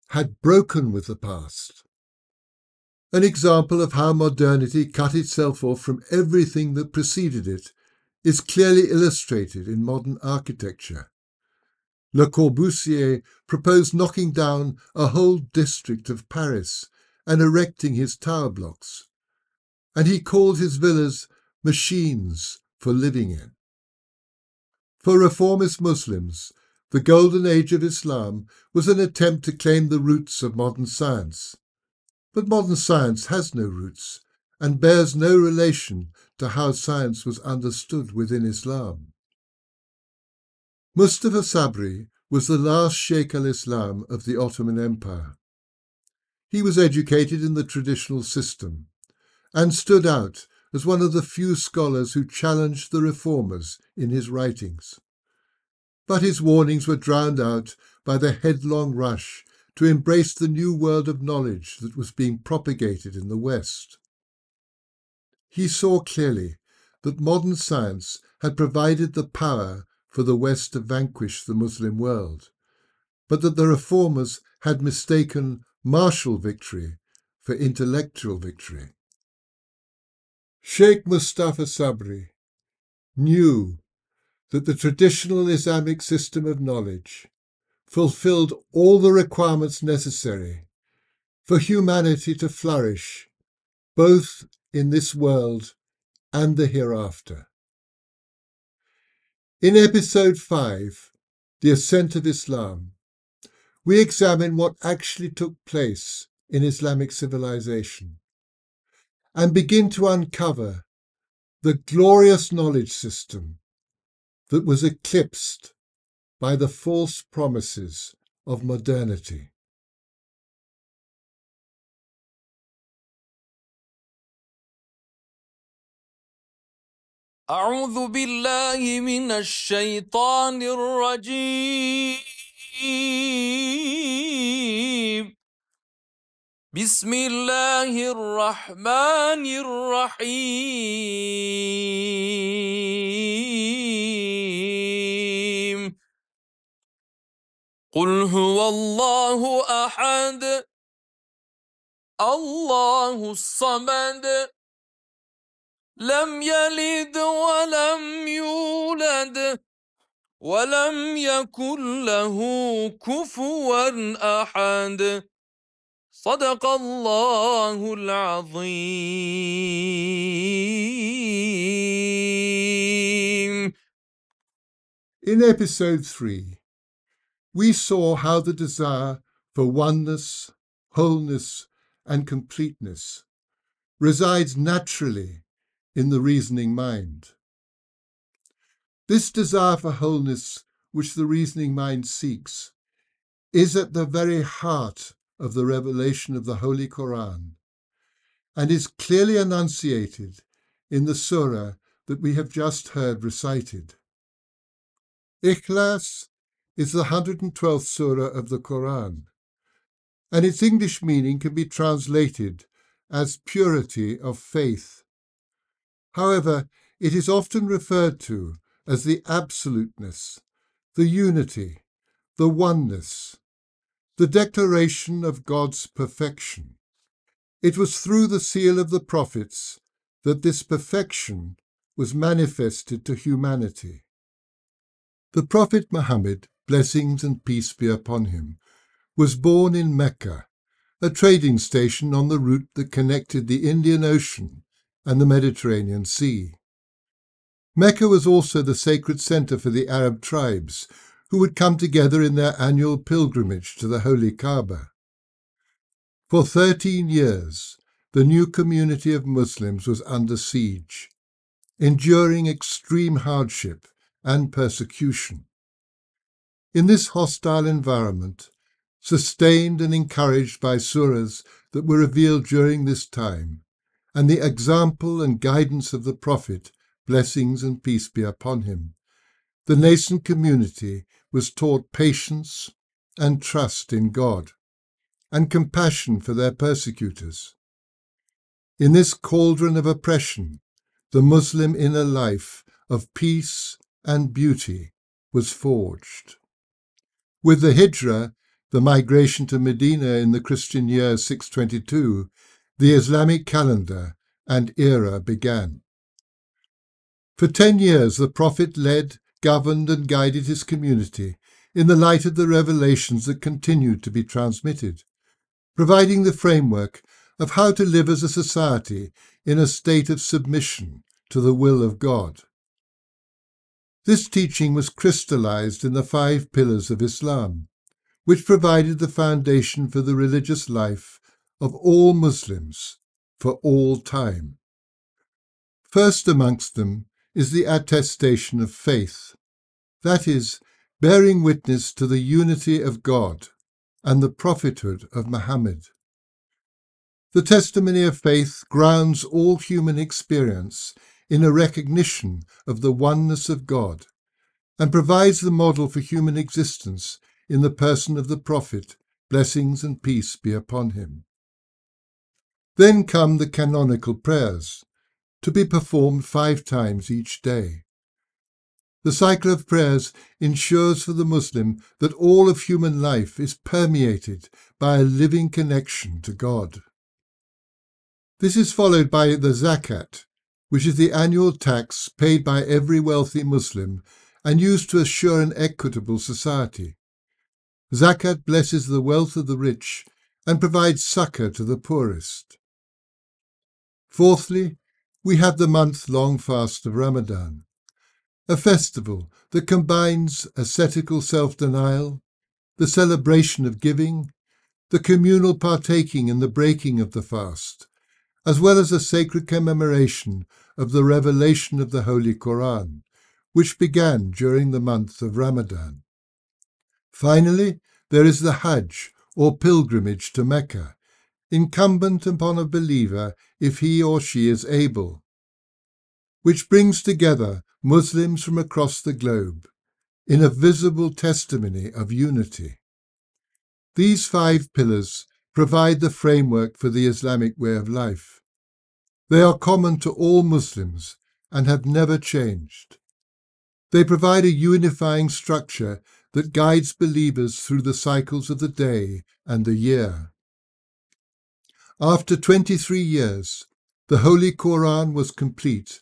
had broken with the past. An example of how modernity cut itself off from everything that preceded it is clearly illustrated in modern architecture. Le Corbusier proposed knocking down a whole district of Paris and erecting his tower blocks, and he called his villas machines for living in. For reformist Muslims, the golden age of Islam was an attempt to claim the roots of modern science. But modern science has no roots and bears no relation to how science was understood within Islam. Mustafa Sabri was the last Sheikh al-Islam of the Ottoman Empire. He was educated in the traditional system and stood out as one of the few scholars who challenged the reformers in his writings. But his warnings were drowned out by the headlong rush to embrace the new world of knowledge that was being propagated in the West. He saw clearly that modern science had provided the power for the West to vanquish the Muslim world, but that the reformers had mistaken martial victory for intellectual victory. Sheikh Mustafa Sabri knew that the traditional Islamic system of knowledge fulfilled all the requirements necessary for humanity to flourish both in this world and the hereafter. In episode 5, The Ascent of Islam, we examine what actually took place in Islamic civilization and begin to uncover the glorious knowledge system that was eclipsed by the false promises of modernity. أعوذ بالله من الشيطان الرجيم بسم الله الرحمن الرحيم. قل هو الله أحد. الله الصمد. لم يلد ولم يولد. ولم يكن له كفوا أحد صدق الله العظيم In episode 3, we saw how the desire for oneness, wholeness, and completeness resides naturally in the reasoning mind. This desire for wholeness, which the reasoning mind seeks, is at the very heart of the revelation of the Holy Quran and is clearly enunciated in the surah that we have just heard recited. Ikhlas is the 112th surah of the Quran, and its English meaning can be translated as purity of faith. However, it is often referred to as the absoluteness, the unity, the oneness, the declaration of God's perfection. It was through the seal of the prophets that this perfection was manifested to humanity. The Prophet Muhammad, blessings and peace be upon him, was born in Mecca, a trading station on the route that connected the Indian Ocean and the Mediterranean Sea. Mecca was also the sacred center for the Arab tribes who would come together in their annual pilgrimage to the Holy Kaaba. For 13 years, the new community of Muslims was under siege, enduring extreme hardship and persecution. In this hostile environment, sustained and encouraged by surahs that were revealed during this time, and the example and guidance of the Prophet, blessings and peace be upon him, the nascent community was taught patience and trust in God, and compassion for their persecutors. In this cauldron of oppression, the Muslim inner life of peace and beauty was forged. With the Hijrah, the migration to Medina in the Christian year 622, the Islamic calendar and era began. For ten years, the Prophet led, governed, and guided his community in the light of the revelations that continued to be transmitted, providing the framework of how to live as a society in a state of submission to the will of God. This teaching was crystallized in the five pillars of Islam, which provided the foundation for the religious life of all Muslims for all time. First amongst them is the attestation of faith, that is, bearing witness to the unity of God and the prophethood of Muhammad. The testimony of faith grounds all human experience in a recognition of the oneness of God and provides the model for human existence in the person of the Prophet, blessings and peace be upon him. Then come the canonical prayers, to be performed five times each day. The cycle of prayers ensures for the Muslim that all of human life is permeated by a living connection to God. This is followed by the zakat, which is the annual tax paid by every wealthy Muslim and used to assure an equitable society. Zakat blesses the wealth of the rich and provides succor to the poorest. Fourthly, we have the month-long fast of Ramadan, a festival that combines ascetical self-denial, the celebration of giving, the communal partaking in the breaking of the fast, as well as a sacred commemoration of the revelation of the Holy Quran, which began during the month of Ramadan. Finally, there is the Hajj, or pilgrimage to Mecca, incumbent upon a believer if he or she is able, which brings together Muslims from across the globe in a visible testimony of unity. These five pillars provide the framework for the Islamic way of life. They are common to all Muslims and have never changed. They provide a unifying structure that guides believers through the cycles of the day and the year. After 23 years, the Holy Quran was complete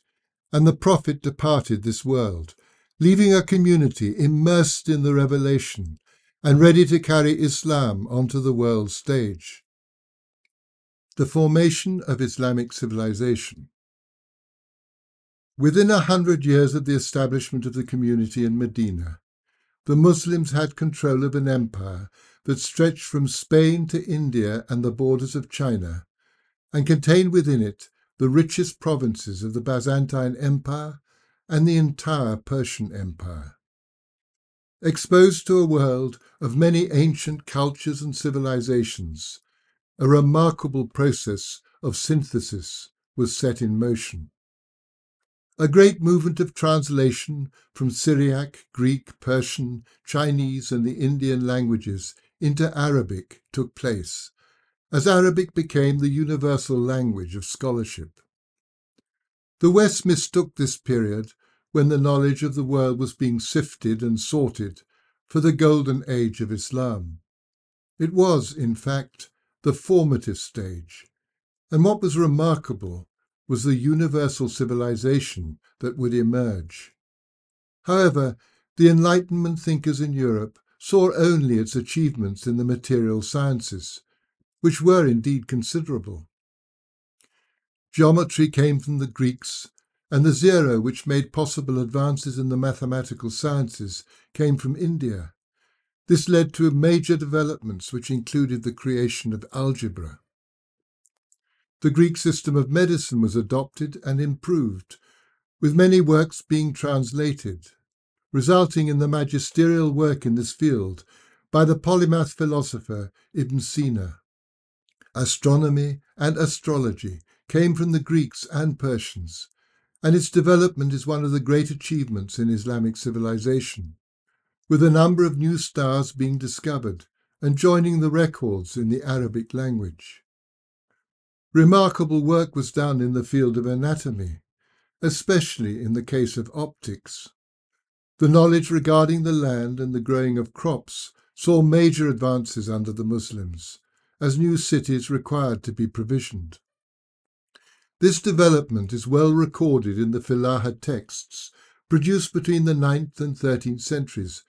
and the Prophet departed this world, leaving a community immersed in the revelation and ready to carry Islam onto the world stage. The formation of Islamic civilization. Within a hundred years of the establishment of the community in Medina, the Muslims had control of an empire that stretched from Spain to India and the borders of China, and contained within it the richest provinces of the Byzantine Empire and the entire Persian Empire. Exposed to a world of many ancient cultures and civilizations, a remarkable process of synthesis was set in motion. A great movement of translation from Syriac, Greek, Persian, Chinese, and the Indian languages into Arabic took place, as Arabic became the universal language of scholarship. The West mistook this period when the knowledge of the world was being sifted and sorted for the golden age of Islam. It was, in fact, the formative stage, and what was remarkable was the universal civilization that would emerge. However, the Enlightenment thinkers in Europe saw only its achievements in the material sciences, which were indeed considerable. Geometry came from the Greeks, and the zero which made possible advances in the mathematical sciences came from India. This led to major developments which included the creation of algebra. The Greek system of medicine was adopted and improved, with many works being translated, resulting in the magisterial work in this field by the polymath philosopher Ibn Sina. Astronomy and astrology came from the Greeks and Persians, and its development is one of the great achievements in Islamic civilization, with a number of new stars being discovered and joining the records in the Arabic language. Remarkable work was done in the field of anatomy, especially in the case of optics. The knowledge regarding the land and the growing of crops saw major advances under the Muslims, as new cities required to be provisioned. This development is well recorded in the Filaha texts produced between the 9th and 13th centuries,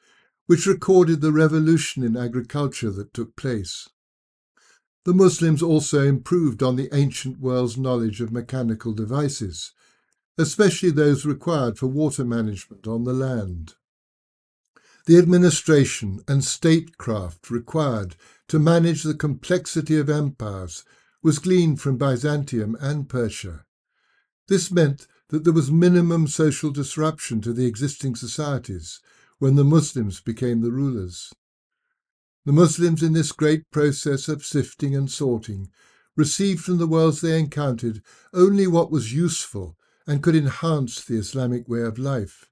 which recorded the revolution in agriculture that took place. The Muslims also improved on the ancient world's knowledge of mechanical devices, especially those required for water management on the land. The administration and statecraft required to manage the complexity of empires was gleaned from Byzantium and Persia. This meant that there was minimum social disruption to the existing societies when the Muslims became the rulers. The Muslims, in this great process of sifting and sorting, received from the worlds they encountered only what was useful and could enhance the Islamic way of life.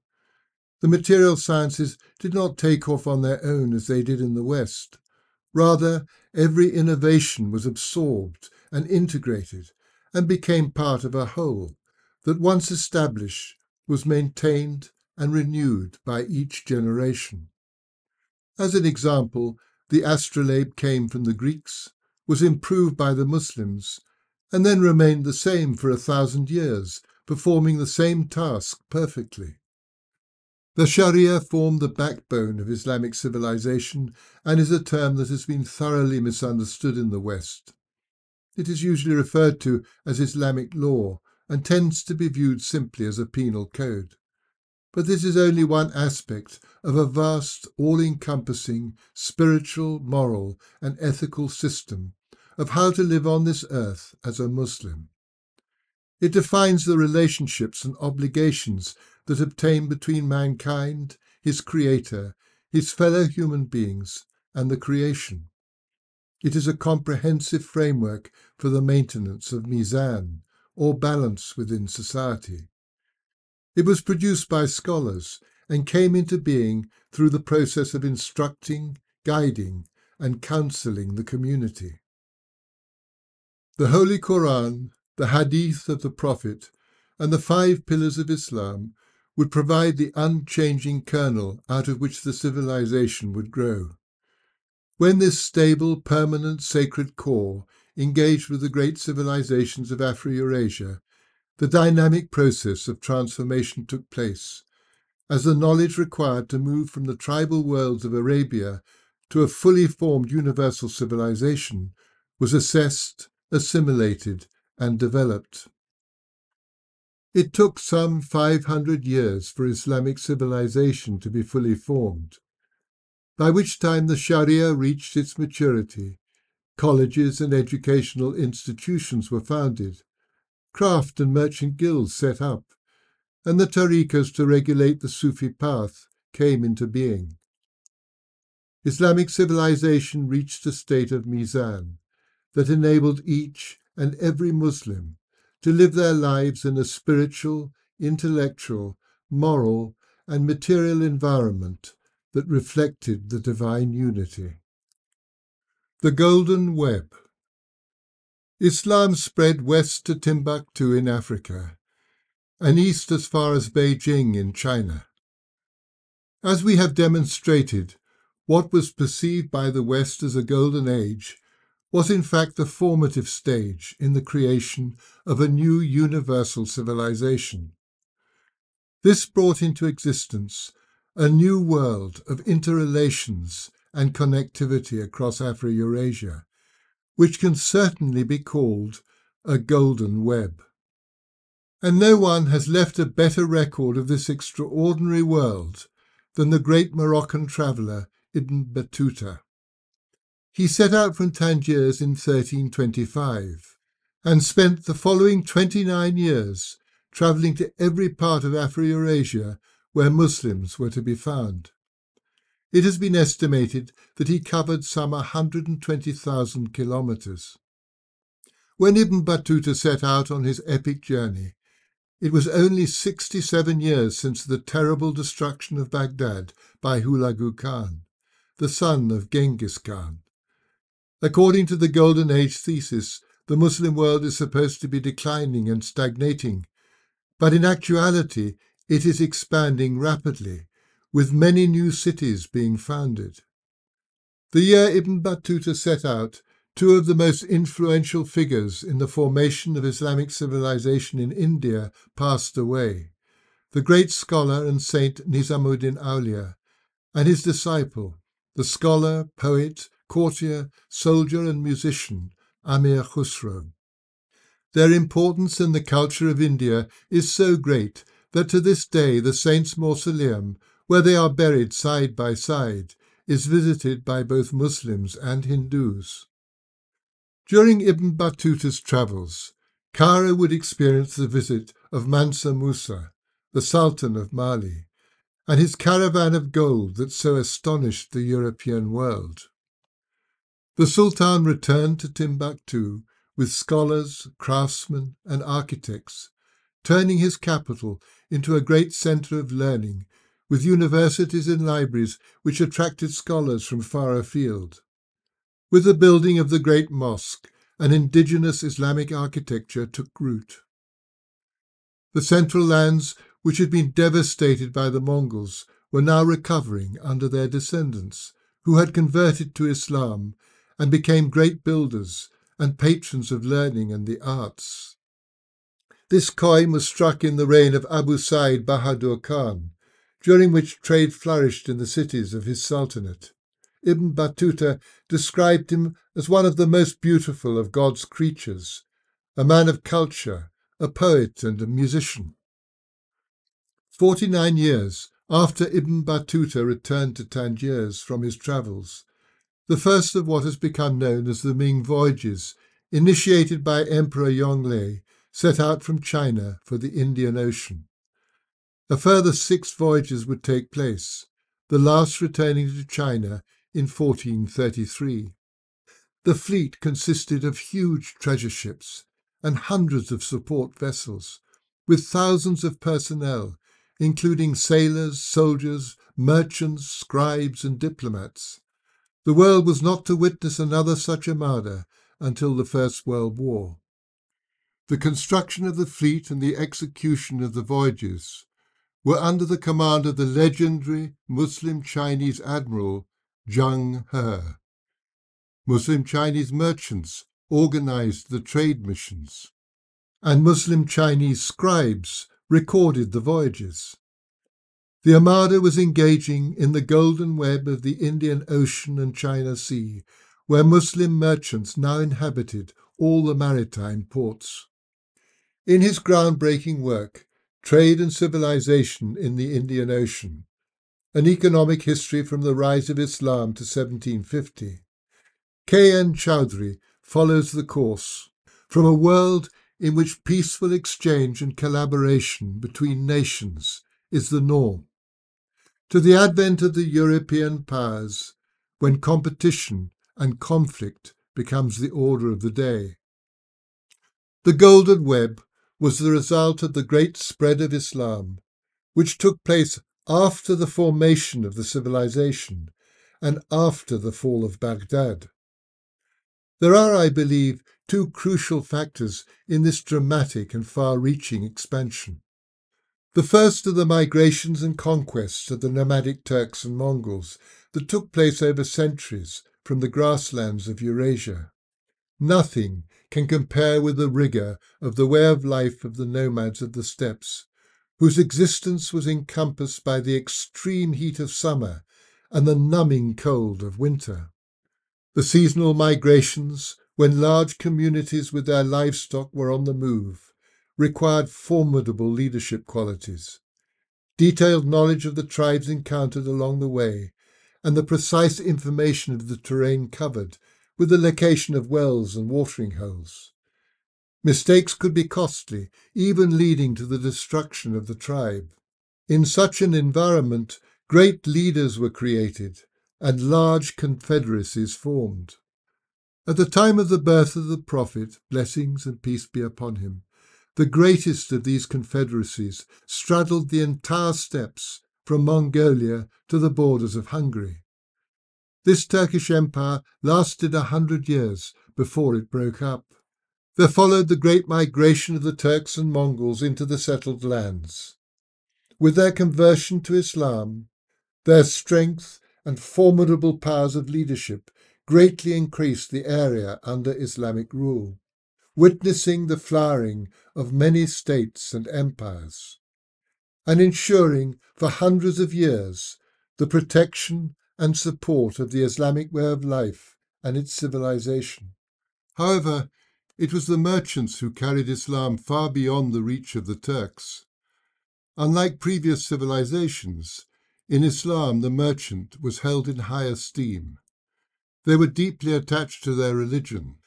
The material sciences did not take off on their own as they did in the West. Rather, every innovation was absorbed and integrated and became part of a whole that, once established, was maintained and renewed by each generation. As an example, the astrolabe came from the Greeks, was improved by the Muslims, and then remained the same for a thousand years performing the same task perfectly. The Sharia formed the backbone of Islamic civilization and is a term that has been thoroughly misunderstood in the West. It is usually referred to as Islamic law and tends to be viewed simply as a penal code. But this is only one aspect of a vast, all encompassing spiritual, moral, and ethical system of how to live on this earth as a Muslim. It defines the relationships and obligations that obtain between mankind, his creator, his fellow human beings, and the creation. It is a comprehensive framework for the maintenance of mizan, or balance within society. It was produced by scholars and came into being through the process of instructing, guiding, and counseling the community. The Holy Quran the Hadith of the Prophet, and the five pillars of Islam would provide the unchanging kernel out of which the civilization would grow. When this stable, permanent, sacred core engaged with the great civilizations of Afro-Eurasia, the dynamic process of transformation took place, as the knowledge required to move from the tribal worlds of Arabia to a fully formed universal civilization was assessed, assimilated, and developed. It took some 500 years for Islamic civilization to be fully formed, by which time the Sharia reached its maturity. Colleges and educational institutions were founded, craft and merchant guilds set up, and the tariqas to regulate the Sufi path came into being. Islamic civilization reached a state of mizan that enabled each and every Muslim to live their lives in a spiritual, intellectual, moral, and material environment that reflected the divine unity. The Golden Web Islam spread west to Timbuktu in Africa and east as far as Beijing in China. As we have demonstrated, what was perceived by the West as a golden age was in fact the formative stage in the creation of a new universal civilization. This brought into existence a new world of interrelations and connectivity across Afro-Eurasia, which can certainly be called a golden web. And no one has left a better record of this extraordinary world than the great Moroccan traveller Ibn Battuta. He set out from Tangiers in 1325 and spent the following 29 years travelling to every part of Afro-Eurasia where Muslims were to be found. It has been estimated that he covered some 120,000 kilometres. When Ibn Battuta set out on his epic journey, it was only 67 years since the terrible destruction of Baghdad by Hulagu Khan, the son of Genghis Khan. According to the Golden Age thesis, the Muslim world is supposed to be declining and stagnating, but in actuality it is expanding rapidly, with many new cities being founded. The year Ibn Battuta set out, two of the most influential figures in the formation of Islamic civilization in India passed away the great scholar and saint Nizamuddin Aulia, and his disciple, the scholar, poet, courtier, soldier, and musician Amir Khusro. Their importance in the culture of India is so great that to this day the saints' mausoleum, where they are buried side by side, is visited by both Muslims and Hindus. During Ibn Battuta's travels, Cairo would experience the visit of Mansa Musa, the Sultan of Mali, and his caravan of gold that so astonished the European world. The Sultan returned to Timbuktu with scholars, craftsmen, and architects, turning his capital into a great centre of learning, with universities and libraries which attracted scholars from far afield. With the building of the great mosque, an indigenous Islamic architecture took root. The central lands, which had been devastated by the Mongols, were now recovering under their descendants, who had converted to Islam and became great builders and patrons of learning and the arts. This coin was struck in the reign of Abu Sa'id Bahadur Khan, during which trade flourished in the cities of his sultanate. Ibn Battuta described him as one of the most beautiful of God's creatures, a man of culture, a poet and a musician. Forty nine years after Ibn Battuta returned to Tangiers from his travels, the first of what has become known as the Ming Voyages, initiated by Emperor Yongle, set out from China for the Indian Ocean. A further six voyages would take place, the last returning to China in 1433. The fleet consisted of huge treasure ships and hundreds of support vessels, with thousands of personnel, including sailors, soldiers, merchants, scribes, and diplomats. The world was not to witness another such armada until the First World War. The construction of the fleet and the execution of the voyages were under the command of the legendary Muslim Chinese admiral Zheng He. Muslim Chinese merchants organized the trade missions, and Muslim Chinese scribes recorded the voyages. The Armada was engaging in the golden web of the Indian Ocean and China Sea, where Muslim merchants now inhabited all the maritime ports. In his groundbreaking work, Trade and Civilization in the Indian Ocean, an economic history from the rise of Islam to 1750. K. N. Chaudhuri follows the course from a world in which peaceful exchange and collaboration between nations is the norm to the advent of the European powers when competition and conflict becomes the order of the day. The Golden Web was the result of the great spread of Islam, which took place after the formation of the civilization and after the fall of Baghdad. There are, I believe, two crucial factors in this dramatic and far reaching expansion. The first are the migrations and conquests of the nomadic Turks and Mongols that took place over centuries from the grasslands of Eurasia. Nothing can compare with the rigour of the way of life of the nomads of the steppes, whose existence was encompassed by the extreme heat of summer and the numbing cold of winter. The seasonal migrations, when large communities with their livestock were on the move, required formidable leadership qualities. Detailed knowledge of the tribes encountered along the way and the precise information of the terrain covered, with the location of wells and watering holes. Mistakes could be costly, even leading to the destruction of the tribe. In such an environment, great leaders were created and large confederacies formed. At the time of the birth of the Prophet, blessings and peace be upon him, the greatest of these confederacies straddled the entire steppes from Mongolia to the borders of Hungary. This Turkish Empire lasted a hundred years before it broke up. There followed the great migration of the Turks and Mongols into the settled lands. With their conversion to Islam, their strength and formidable powers of leadership greatly increased the area under Islamic rule, witnessing the flowering of many states and empires, and ensuring for hundreds of years the protection and support of the Islamic way of life and its civilization. However, it was the merchants who carried Islam far beyond the reach of the Turks. Unlike previous civilizations, in Islam the merchant was held in high esteem. They were deeply attached to their religion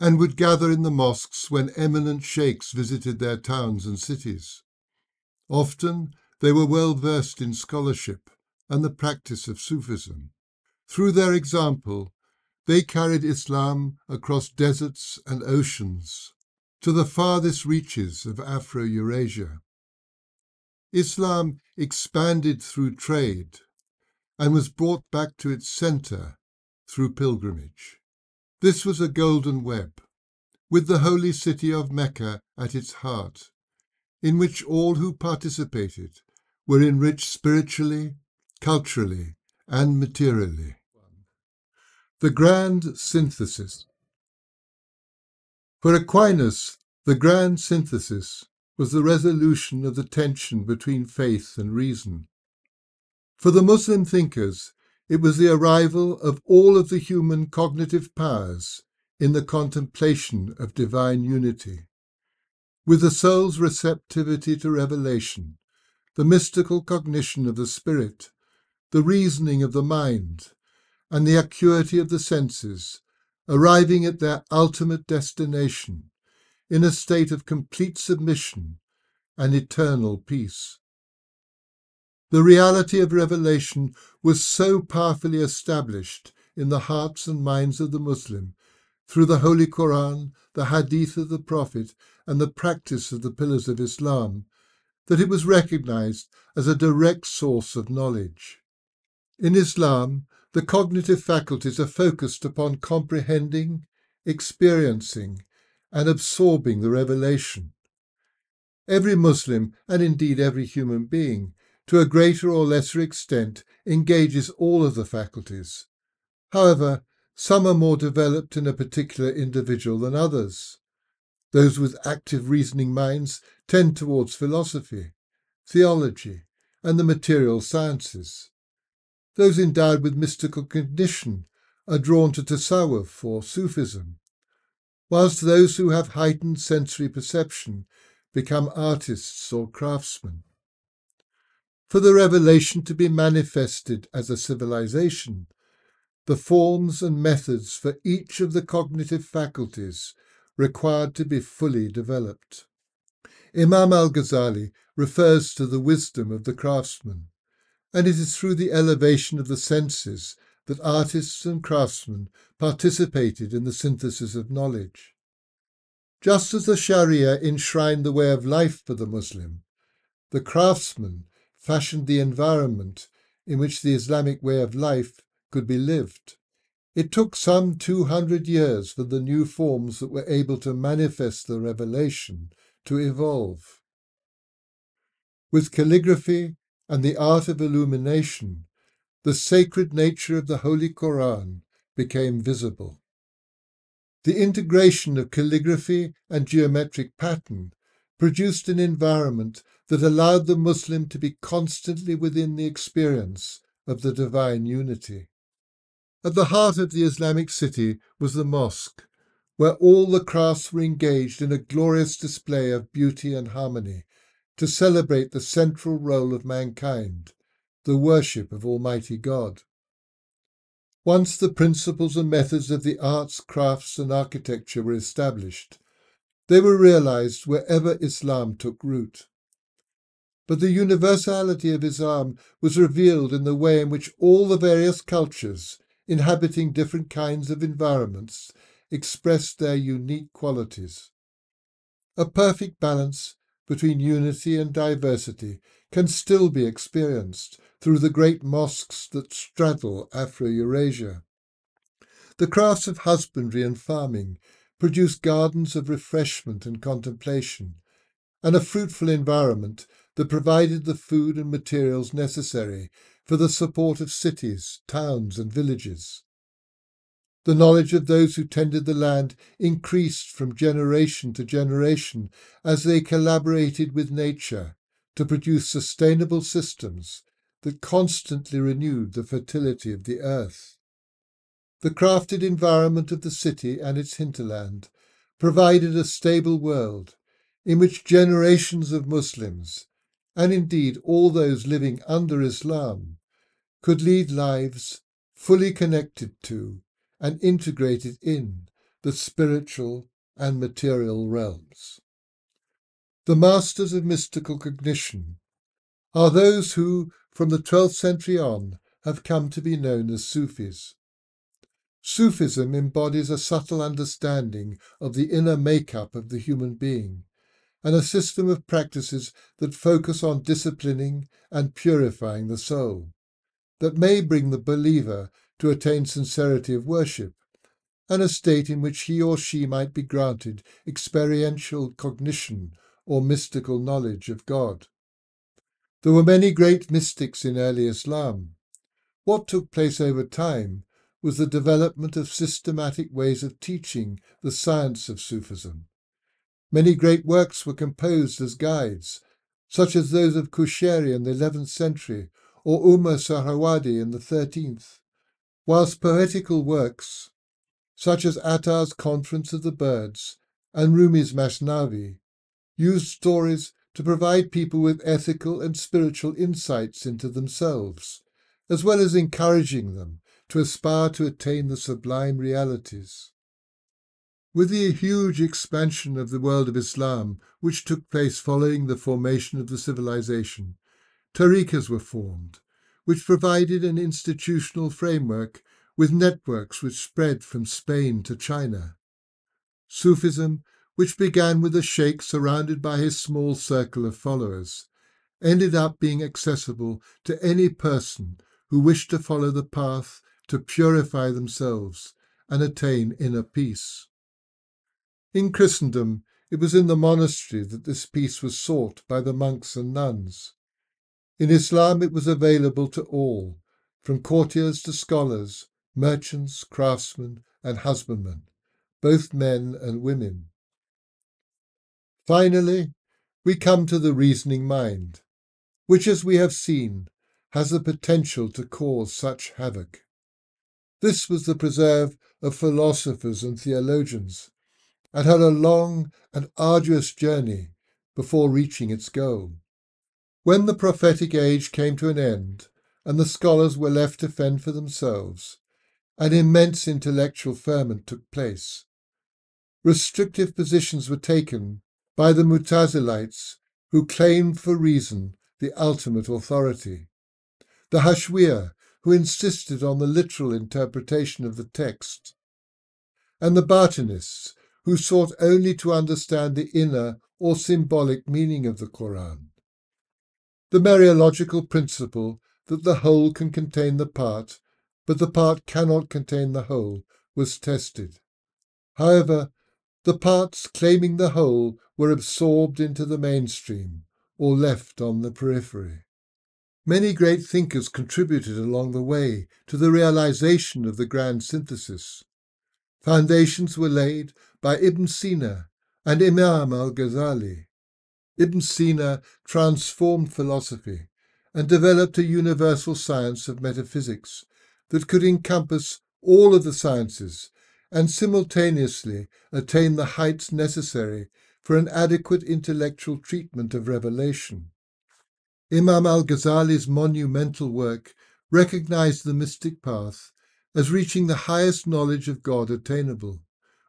and would gather in the mosques when eminent sheikhs visited their towns and cities. Often they were well versed in scholarship and the practice of Sufism. Through their example, they carried Islam across deserts and oceans to the farthest reaches of Afro Eurasia. Islam expanded through trade and was brought back to its center through pilgrimage. This was a golden web, with the holy city of Mecca at its heart, in which all who participated were enriched spiritually, culturally, and materially. The Grand Synthesis For Aquinas, the grand synthesis was the resolution of the tension between faith and reason. For the Muslim thinkers, it was the arrival of all of the human cognitive powers in the contemplation of divine unity. With the soul's receptivity to revelation, the mystical cognition of the spirit, the reasoning of the mind, and the acuity of the senses, arriving at their ultimate destination in a state of complete submission and eternal peace. The reality of revelation was so powerfully established in the hearts and minds of the Muslim through the Holy Quran, the Hadith of the Prophet, and the practice of the pillars of Islam that it was recognized as a direct source of knowledge. In Islam, the cognitive faculties are focused upon comprehending, experiencing, and absorbing the revelation. Every Muslim, and indeed every human being, to a greater or lesser extent, engages all of the faculties. However, some are more developed in a particular individual than others. Those with active reasoning minds tend towards philosophy, theology, and the material sciences. Those endowed with mystical cognition are drawn to Tasawwuf or Sufism, whilst those who have heightened sensory perception become artists or craftsmen. For the revelation to be manifested as a civilization, the forms and methods for each of the cognitive faculties required to be fully developed. Imam al Ghazali refers to the wisdom of the craftsman and it is through the elevation of the senses that artists and craftsmen participated in the synthesis of knowledge. Just as the Sharia enshrined the way of life for the Muslim, the craftsman fashioned the environment in which the Islamic way of life could be lived. It took some 200 years for the new forms that were able to manifest the revelation to evolve. With calligraphy and the art of illumination, the sacred nature of the Holy Quran became visible. The integration of calligraphy and geometric pattern produced an environment that allowed the Muslim to be constantly within the experience of the divine unity. At the heart of the Islamic city was the mosque, where all the crafts were engaged in a glorious display of beauty and harmony, to celebrate the central role of mankind, the worship of Almighty God. Once the principles and methods of the arts, crafts, and architecture were established, they were realized wherever Islam took root. But the universality of Islam was revealed in the way in which all the various cultures, inhabiting different kinds of environments, expressed their unique qualities. A perfect balance between unity and diversity can still be experienced through the great mosques that straddle Afro-Eurasia. The crafts of husbandry and farming produce gardens of refreshment and contemplation, and a fruitful environment that provided the food and materials necessary for the support of cities, towns, and villages. The knowledge of those who tended the land increased from generation to generation as they collaborated with nature to produce sustainable systems that constantly renewed the fertility of the earth. The crafted environment of the city and its hinterland provided a stable world in which generations of Muslims, and indeed all those living under Islam, could lead lives fully connected to and integrated in the spiritual and material realms. The masters of mystical cognition are those who, from the 12th century on, have come to be known as Sufis. Sufism embodies a subtle understanding of the inner makeup of the human being and a system of practices that focus on disciplining and purifying the soul, that may bring the believer to attain sincerity of worship, and a state in which he or she might be granted experiential cognition or mystical knowledge of God. There were many great mystics in early Islam. What took place over time was the development of systematic ways of teaching the science of Sufism. Many great works were composed as guides, such as those of Qushayri in the 11th century or Umar Suhrawardi in the 13th, whilst poetical works, such as Attar's Conference of the Birds and Rumi's Masnavi, used stories to provide people with ethical and spiritual insights into themselves, as well as encouraging them to aspire to attain the sublime realities. With the huge expansion of the world of Islam, which took place following the formation of the civilization, tariqas were formed, which provided an institutional framework with networks which spread from Spain to China. Sufism, which began with a sheikh surrounded by his small circle of followers, ended up being accessible to any person who wished to follow the path to purify themselves and attain inner peace. In Christendom, it was in the monastery that this peace was sought by the monks and nuns. In Islam it was available to all, from courtiers to scholars, merchants, craftsmen, and husbandmen, both men and women. Finally, we come to the reasoning mind, which, as we have seen, has the potential to cause such havoc. This was the preserve of philosophers and theologians, and had a long and arduous journey before reaching its goal. When the prophetic age came to an end, and the scholars were left to fend for themselves, an immense intellectual ferment took place. Restrictive positions were taken by the Mutazilites, who claimed for reason the ultimate authority. The Hashwiya, who insisted on the literal interpretation of the text. And the Batinists, who sought only to understand the inner or symbolic meaning of the Quran the mereological principle that the whole can contain the part, but the part cannot contain the whole, was tested. However, the parts claiming the whole were absorbed into the mainstream or left on the periphery. Many great thinkers contributed along the way to the realization of the grand synthesis. Foundations were laid by Ibn Sina and Imam al Ghazali. Ibn Sina transformed philosophy and developed a universal science of metaphysics that could encompass all of the sciences and simultaneously attain the heights necessary for an adequate intellectual treatment of revelation. Imam al Ghazali's monumental work recognized the mystic path as reaching the highest knowledge of God attainable,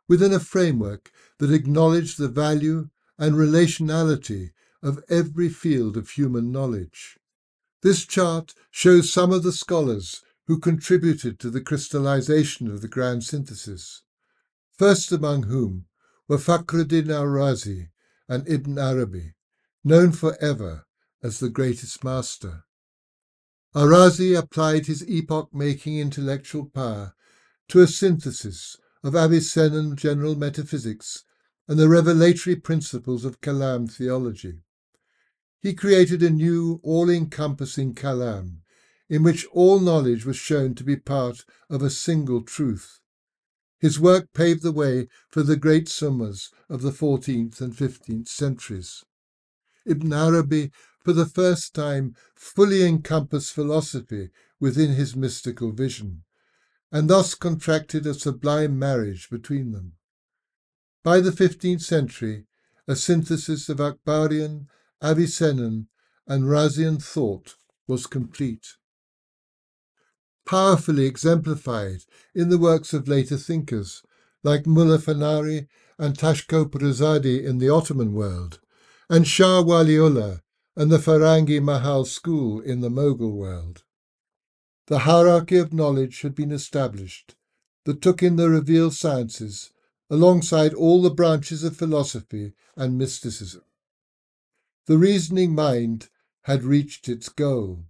within a framework that acknowledged the value and relationality of every field of human knowledge. This chart shows some of the scholars who contributed to the crystallization of the grand synthesis, first among whom were Fakhruddin al-Razi and Ibn Arabi, known forever as the greatest master. Al-Razi applied his epoch-making intellectual power to a synthesis of Avicennan general metaphysics and the revelatory principles of Kalam theology. He created a new, all-encompassing Kalam, in which all knowledge was shown to be part of a single truth. His work paved the way for the great summas of the 14th and 15th centuries. Ibn Arabi, for the first time, fully encompassed philosophy within his mystical vision, and thus contracted a sublime marriage between them. By the 15th century, a synthesis of Akbarian, Avicennan, and Razian thought was complete. Powerfully exemplified in the works of later thinkers like Mulla Fanari and Tashkoporizade in the Ottoman world, and Shah Waliullah and the Farangi Mahal school in the Mughal world. The hierarchy of knowledge had been established that took in the revealed sciences alongside all the branches of philosophy and mysticism. The reasoning mind had reached its goal.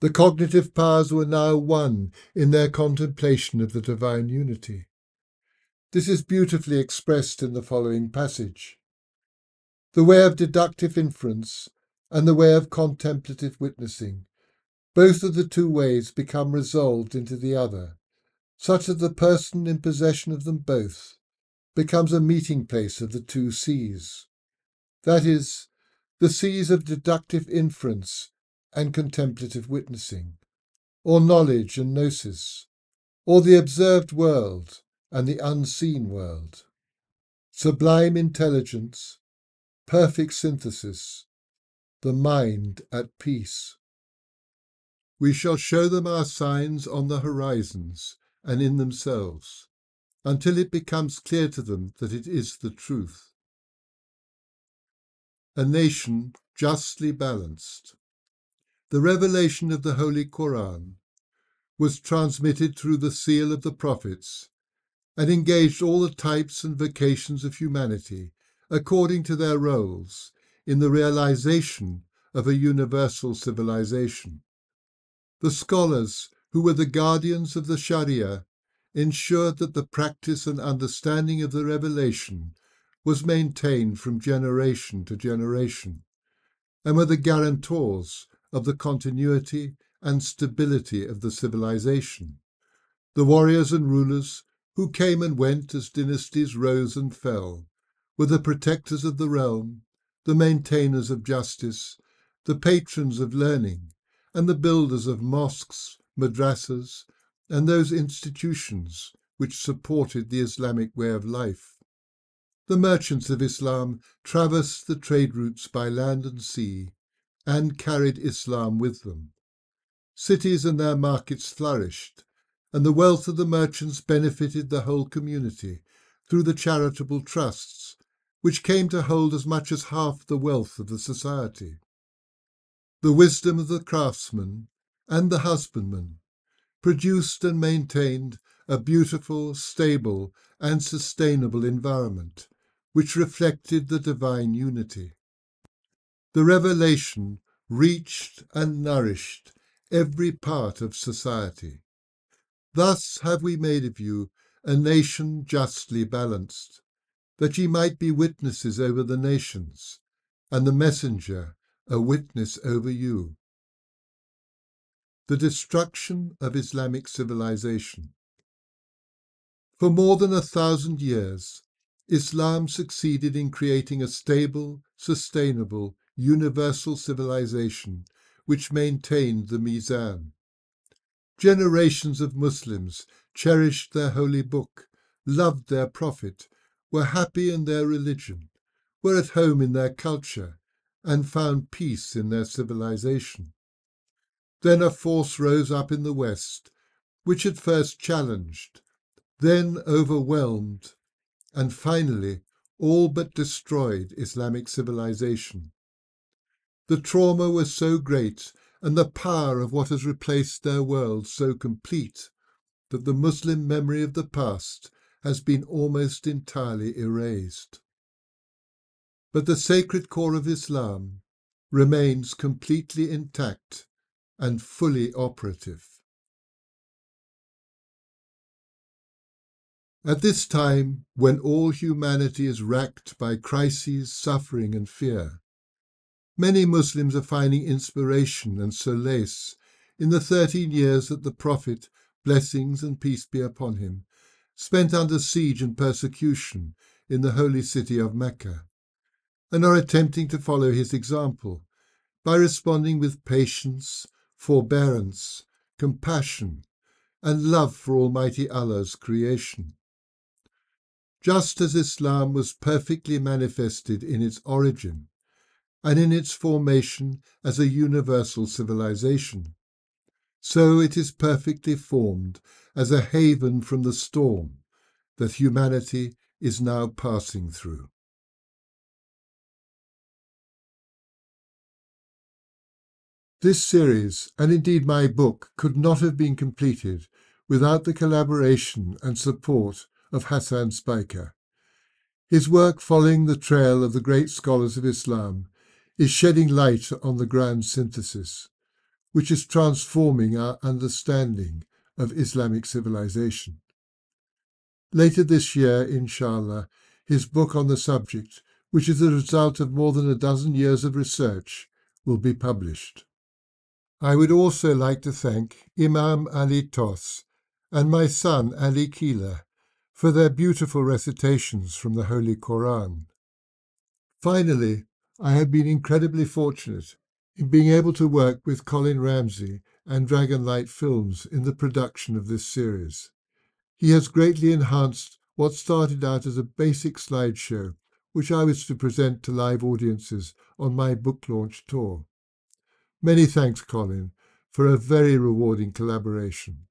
The cognitive powers were now one in their contemplation of the divine unity. This is beautifully expressed in the following passage. The way of deductive inference and the way of contemplative witnessing, both of the two ways become resolved into the other, such that the person in possession of them both becomes a meeting place of the two seas. That is, the seas of deductive inference and contemplative witnessing, or knowledge and gnosis, or the observed world and the unseen world. Sublime intelligence, perfect synthesis, the mind at peace. We shall show them our signs on the horizons and in themselves, until it becomes clear to them that it is the truth. A nation justly balanced. The revelation of the Holy Koran was transmitted through the seal of the prophets and engaged all the types and vocations of humanity according to their roles in the realization of a universal civilization. The scholars who were the guardians of the Sharia ensured that the practice and understanding of the revelation was maintained from generation to generation, and were the guarantors of the continuity and stability of the civilization. The warriors and rulers who came and went as dynasties rose and fell were the protectors of the realm, the maintainers of justice, the patrons of learning, and the builders of mosques, madrasas, and those institutions which supported the Islamic way of life. The merchants of Islam traversed the trade routes by land and sea and carried Islam with them. Cities and their markets flourished, and the wealth of the merchants benefited the whole community through the charitable trusts, which came to hold as much as half the wealth of the society. The wisdom of the craftsman and the husbandman produced and maintained a beautiful, stable, and sustainable environment which reflected the divine unity. The revelation reached and nourished every part of society. Thus have we made of you a nation justly balanced, that ye might be witnesses over the nations, and the messenger a witness over you the destruction of Islamic civilization. For more than a thousand years, Islam succeeded in creating a stable, sustainable, universal civilization which maintained the Mizan. Generations of Muslims cherished their holy book, loved their prophet, were happy in their religion, were at home in their culture, and found peace in their civilization. Then a force rose up in the west which at first challenged, then overwhelmed, and finally all but destroyed Islamic civilization. The trauma was so great and the power of what has replaced their world so complete that the Muslim memory of the past has been almost entirely erased. But the sacred core of Islam remains completely intact and fully operative. At this time, when all humanity is racked by crises, suffering, and fear, many Muslims are finding inspiration and solace in the 13 years that the Prophet, blessings and peace be upon him, spent under siege and persecution in the holy city of Mecca, and are attempting to follow his example by responding with patience, forbearance, compassion, and love for Almighty Allah's creation. Just as Islam was perfectly manifested in its origin and in its formation as a universal civilization, so it is perfectly formed as a haven from the storm that humanity is now passing through. This series, and indeed my book, could not have been completed without the collaboration and support of Hasan Spiker. His work following the trail of the great scholars of Islam is shedding light on the grand synthesis, which is transforming our understanding of Islamic civilization. Later this year, inshallah, his book on the subject, which is the result of more than a dozen years of research, will be published. I would also like to thank Imam Ali Tos and my son Ali Keeler for their beautiful recitations from the Holy Koran. Finally, I have been incredibly fortunate in being able to work with Colin Ramsey and Dragonlight Films in the production of this series. He has greatly enhanced what started out as a basic slideshow, which I was to present to live audiences on my book launch tour. Many thanks, Colin, for a very rewarding collaboration.